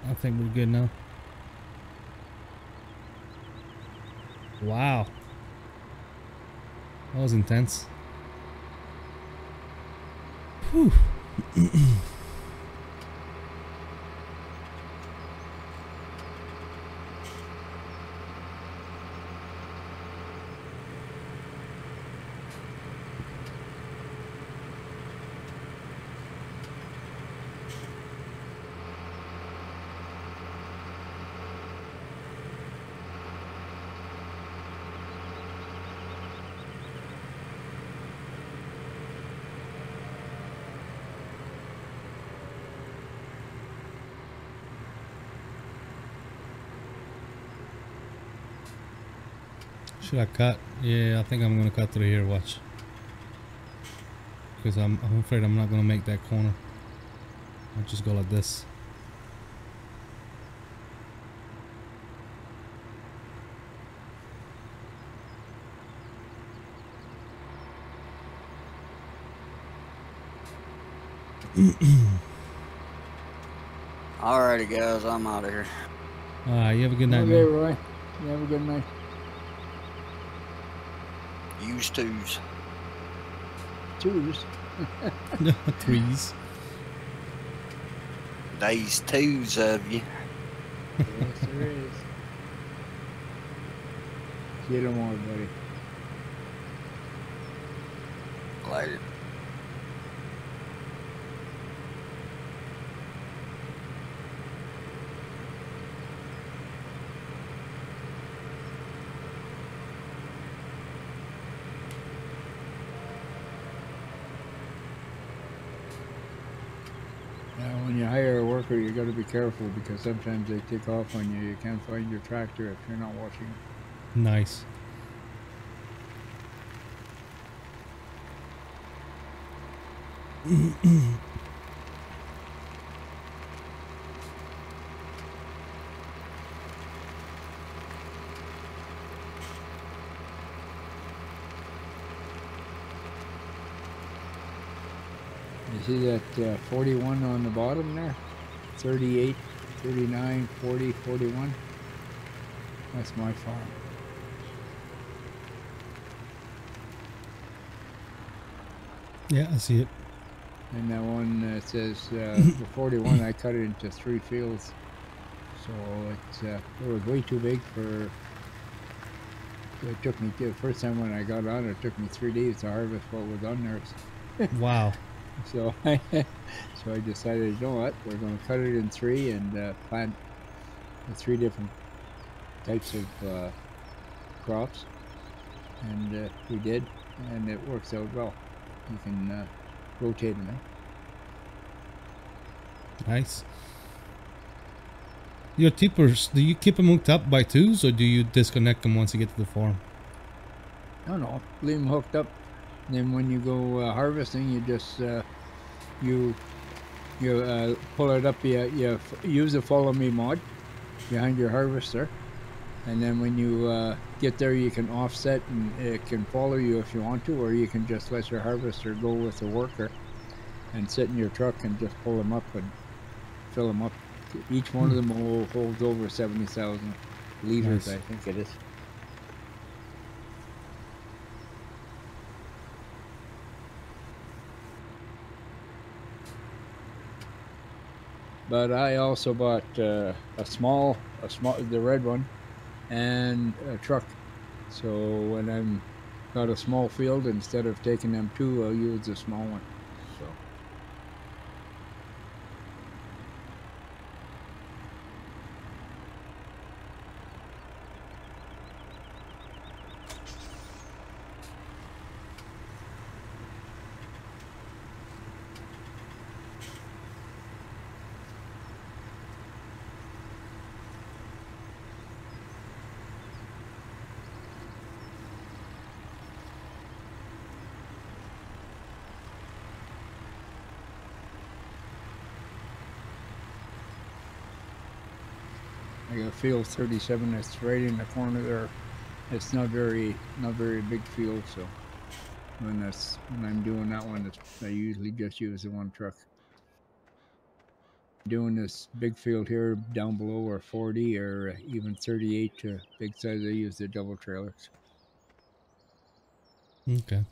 I think we're good now. Wow. That was intense. Whew. [CLEARS THROAT] Should I cut? Yeah, I think I'm gonna cut through here. Watch, because I'm I'm afraid I'm not gonna make that corner. I'll just go like this. Alrighty, guys, I'm out of here. All right, you have a good night, okay, man. Roy. You have a good night. Use twos. Twos. [LAUGHS] Threes. Days twos of you. yes, there is. See you tomorrow, buddy. Later. Now, when you hire a worker, you got to be careful because sometimes they take off on you. You can't find your tractor if you're not watching. Nice. You see that uh, 41 on the bottom there? 38, 39, 40, 41. That's my farm. Yeah, I see it. And that one uh, says uh, [COUGHS] the 41, I cut it into three fields. So it's, uh, it was way too big for. It took me, the first time when I got on it, it took me three days to harvest what was on there. [LAUGHS] Wow. So I, [LAUGHS] so I decided, you know what, we're going to cut it in three and uh, plant the three different types of uh, crops. And uh, we did, and it works out well. You can uh, rotate them. Nice. Your tippers, do you keep them hooked up by twos or do you disconnect them once you get to the farm? No, no, leave them hooked up. Then when you go uh, harvesting, you just uh, you you uh, pull it up. You, you f- use the follow me mod behind your harvester, and then when you uh, get there, you can offset and it can follow you if you want to, or you can just let your harvester go with the worker and sit in your truck and just pull them up and fill them up. Each one of them will holds over seventy thousand liters, Nice. I think it is. But I also bought uh, a small, a small, the red one, and a truck. So when I'm got a small field, instead of taking them two, I'll use the small one. So I got field 37 that's right in the corner there. It's not very, not very big field, so when that's when I'm doing that one, I usually just use the one truck. Doing this big field here down below or 40 or even 38 to big size, I use the double trailers. Okay.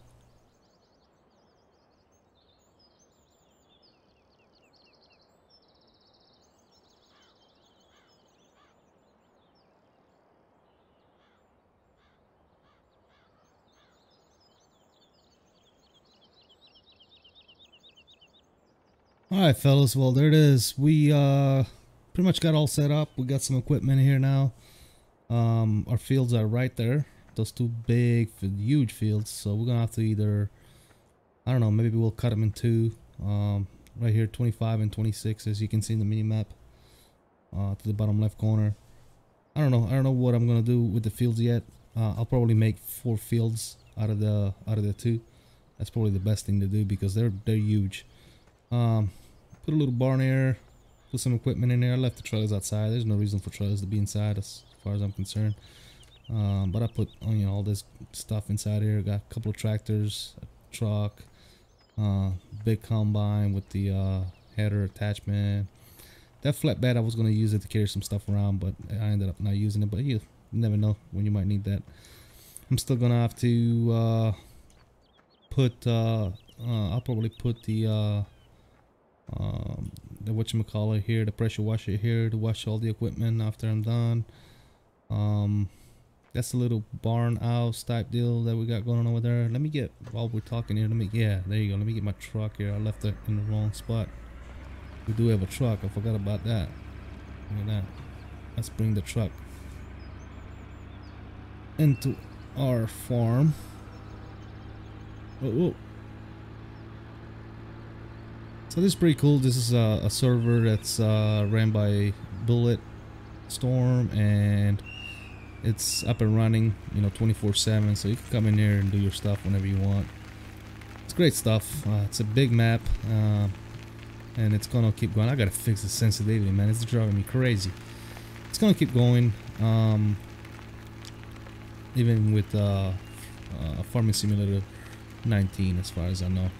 All right, fellas. Well, there it is. We uh pretty much got all set up. We got some equipment here now. Um, our fields are right there. Those two big, huge fields. So we're gonna have to either, I don't know, maybe we'll cut them in two. Um, right here, 25 and 26, as you can see in the mini map. Uh, to the bottom left corner. I don't know. I don't know what I'm gonna do with the fields yet. Uh, I'll probably make four fields out of the out of the two. That's probably the best thing to do because they're they're huge. Um, put a little barn here, put some equipment in there. I left the trailers outside. There's no reason for trailers to be inside as far as I'm concerned. Um, but I put you know all this stuff inside here. Got a couple of tractors, a truck, uh, big combine with the uh, header attachment. That flatbed I was gonna use it to carry some stuff around, but I ended up not using it. But you never know when you might need that. I'm still gonna have to uh, put uh, uh, I'll probably put the uh, um, the whatchamacallit here, the pressure washer here to wash all the equipment after I'm done. Um, that's a little barn house type deal that we got going on over there. Let me get, while we're talking here, let me, yeah, there you go. Let me get my truck here. I left it in the wrong spot. We do have a truck. I forgot about that. Look at that. Let's bring the truck into our farm. Whoa, whoa. So this is pretty cool. This is a, a server that's uh, ran by Bullet Storm and it's up and running, you know, 24/7. So you can come in here and do your stuff whenever you want. It's great stuff. Uh, it's a big map, uh, and it's gonna keep going. I gotta fix the sensitivity, man. It's driving me crazy. It's gonna keep going, um, even with uh, uh, Farming Simulator 19, as far as I know.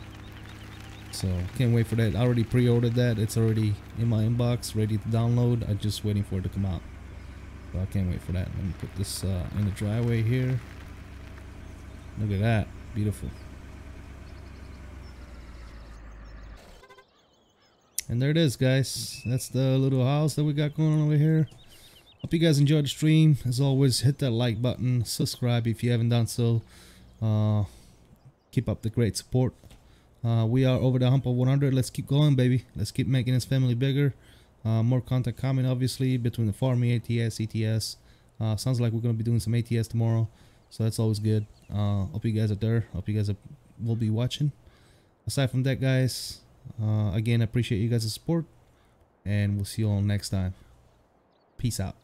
So can't wait for that. I already pre-ordered that. It's already in my inbox, ready to download. I'm just waiting for it to come out. So I can't wait for that. Let me put this uh, in the driveway here. Look at that. Beautiful. And there it is, guys. That's the little house that we got going on over here. Hope you guys enjoyed the stream. As always, hit that like button. Subscribe if you haven't done so. Uh, keep up the great support. Uh, we are over the hump of 100. Let's keep going, baby. Let's keep making this family bigger. Uh, more content coming, obviously, between the farming ATS, ETS. Uh, sounds like we're going to be doing some ATS tomorrow. So that's always good. Uh, hope you guys are there. Hope you guys are, will be watching. Aside from that, guys, uh, again, I appreciate you guys' support. And we'll see you all next time. Peace out.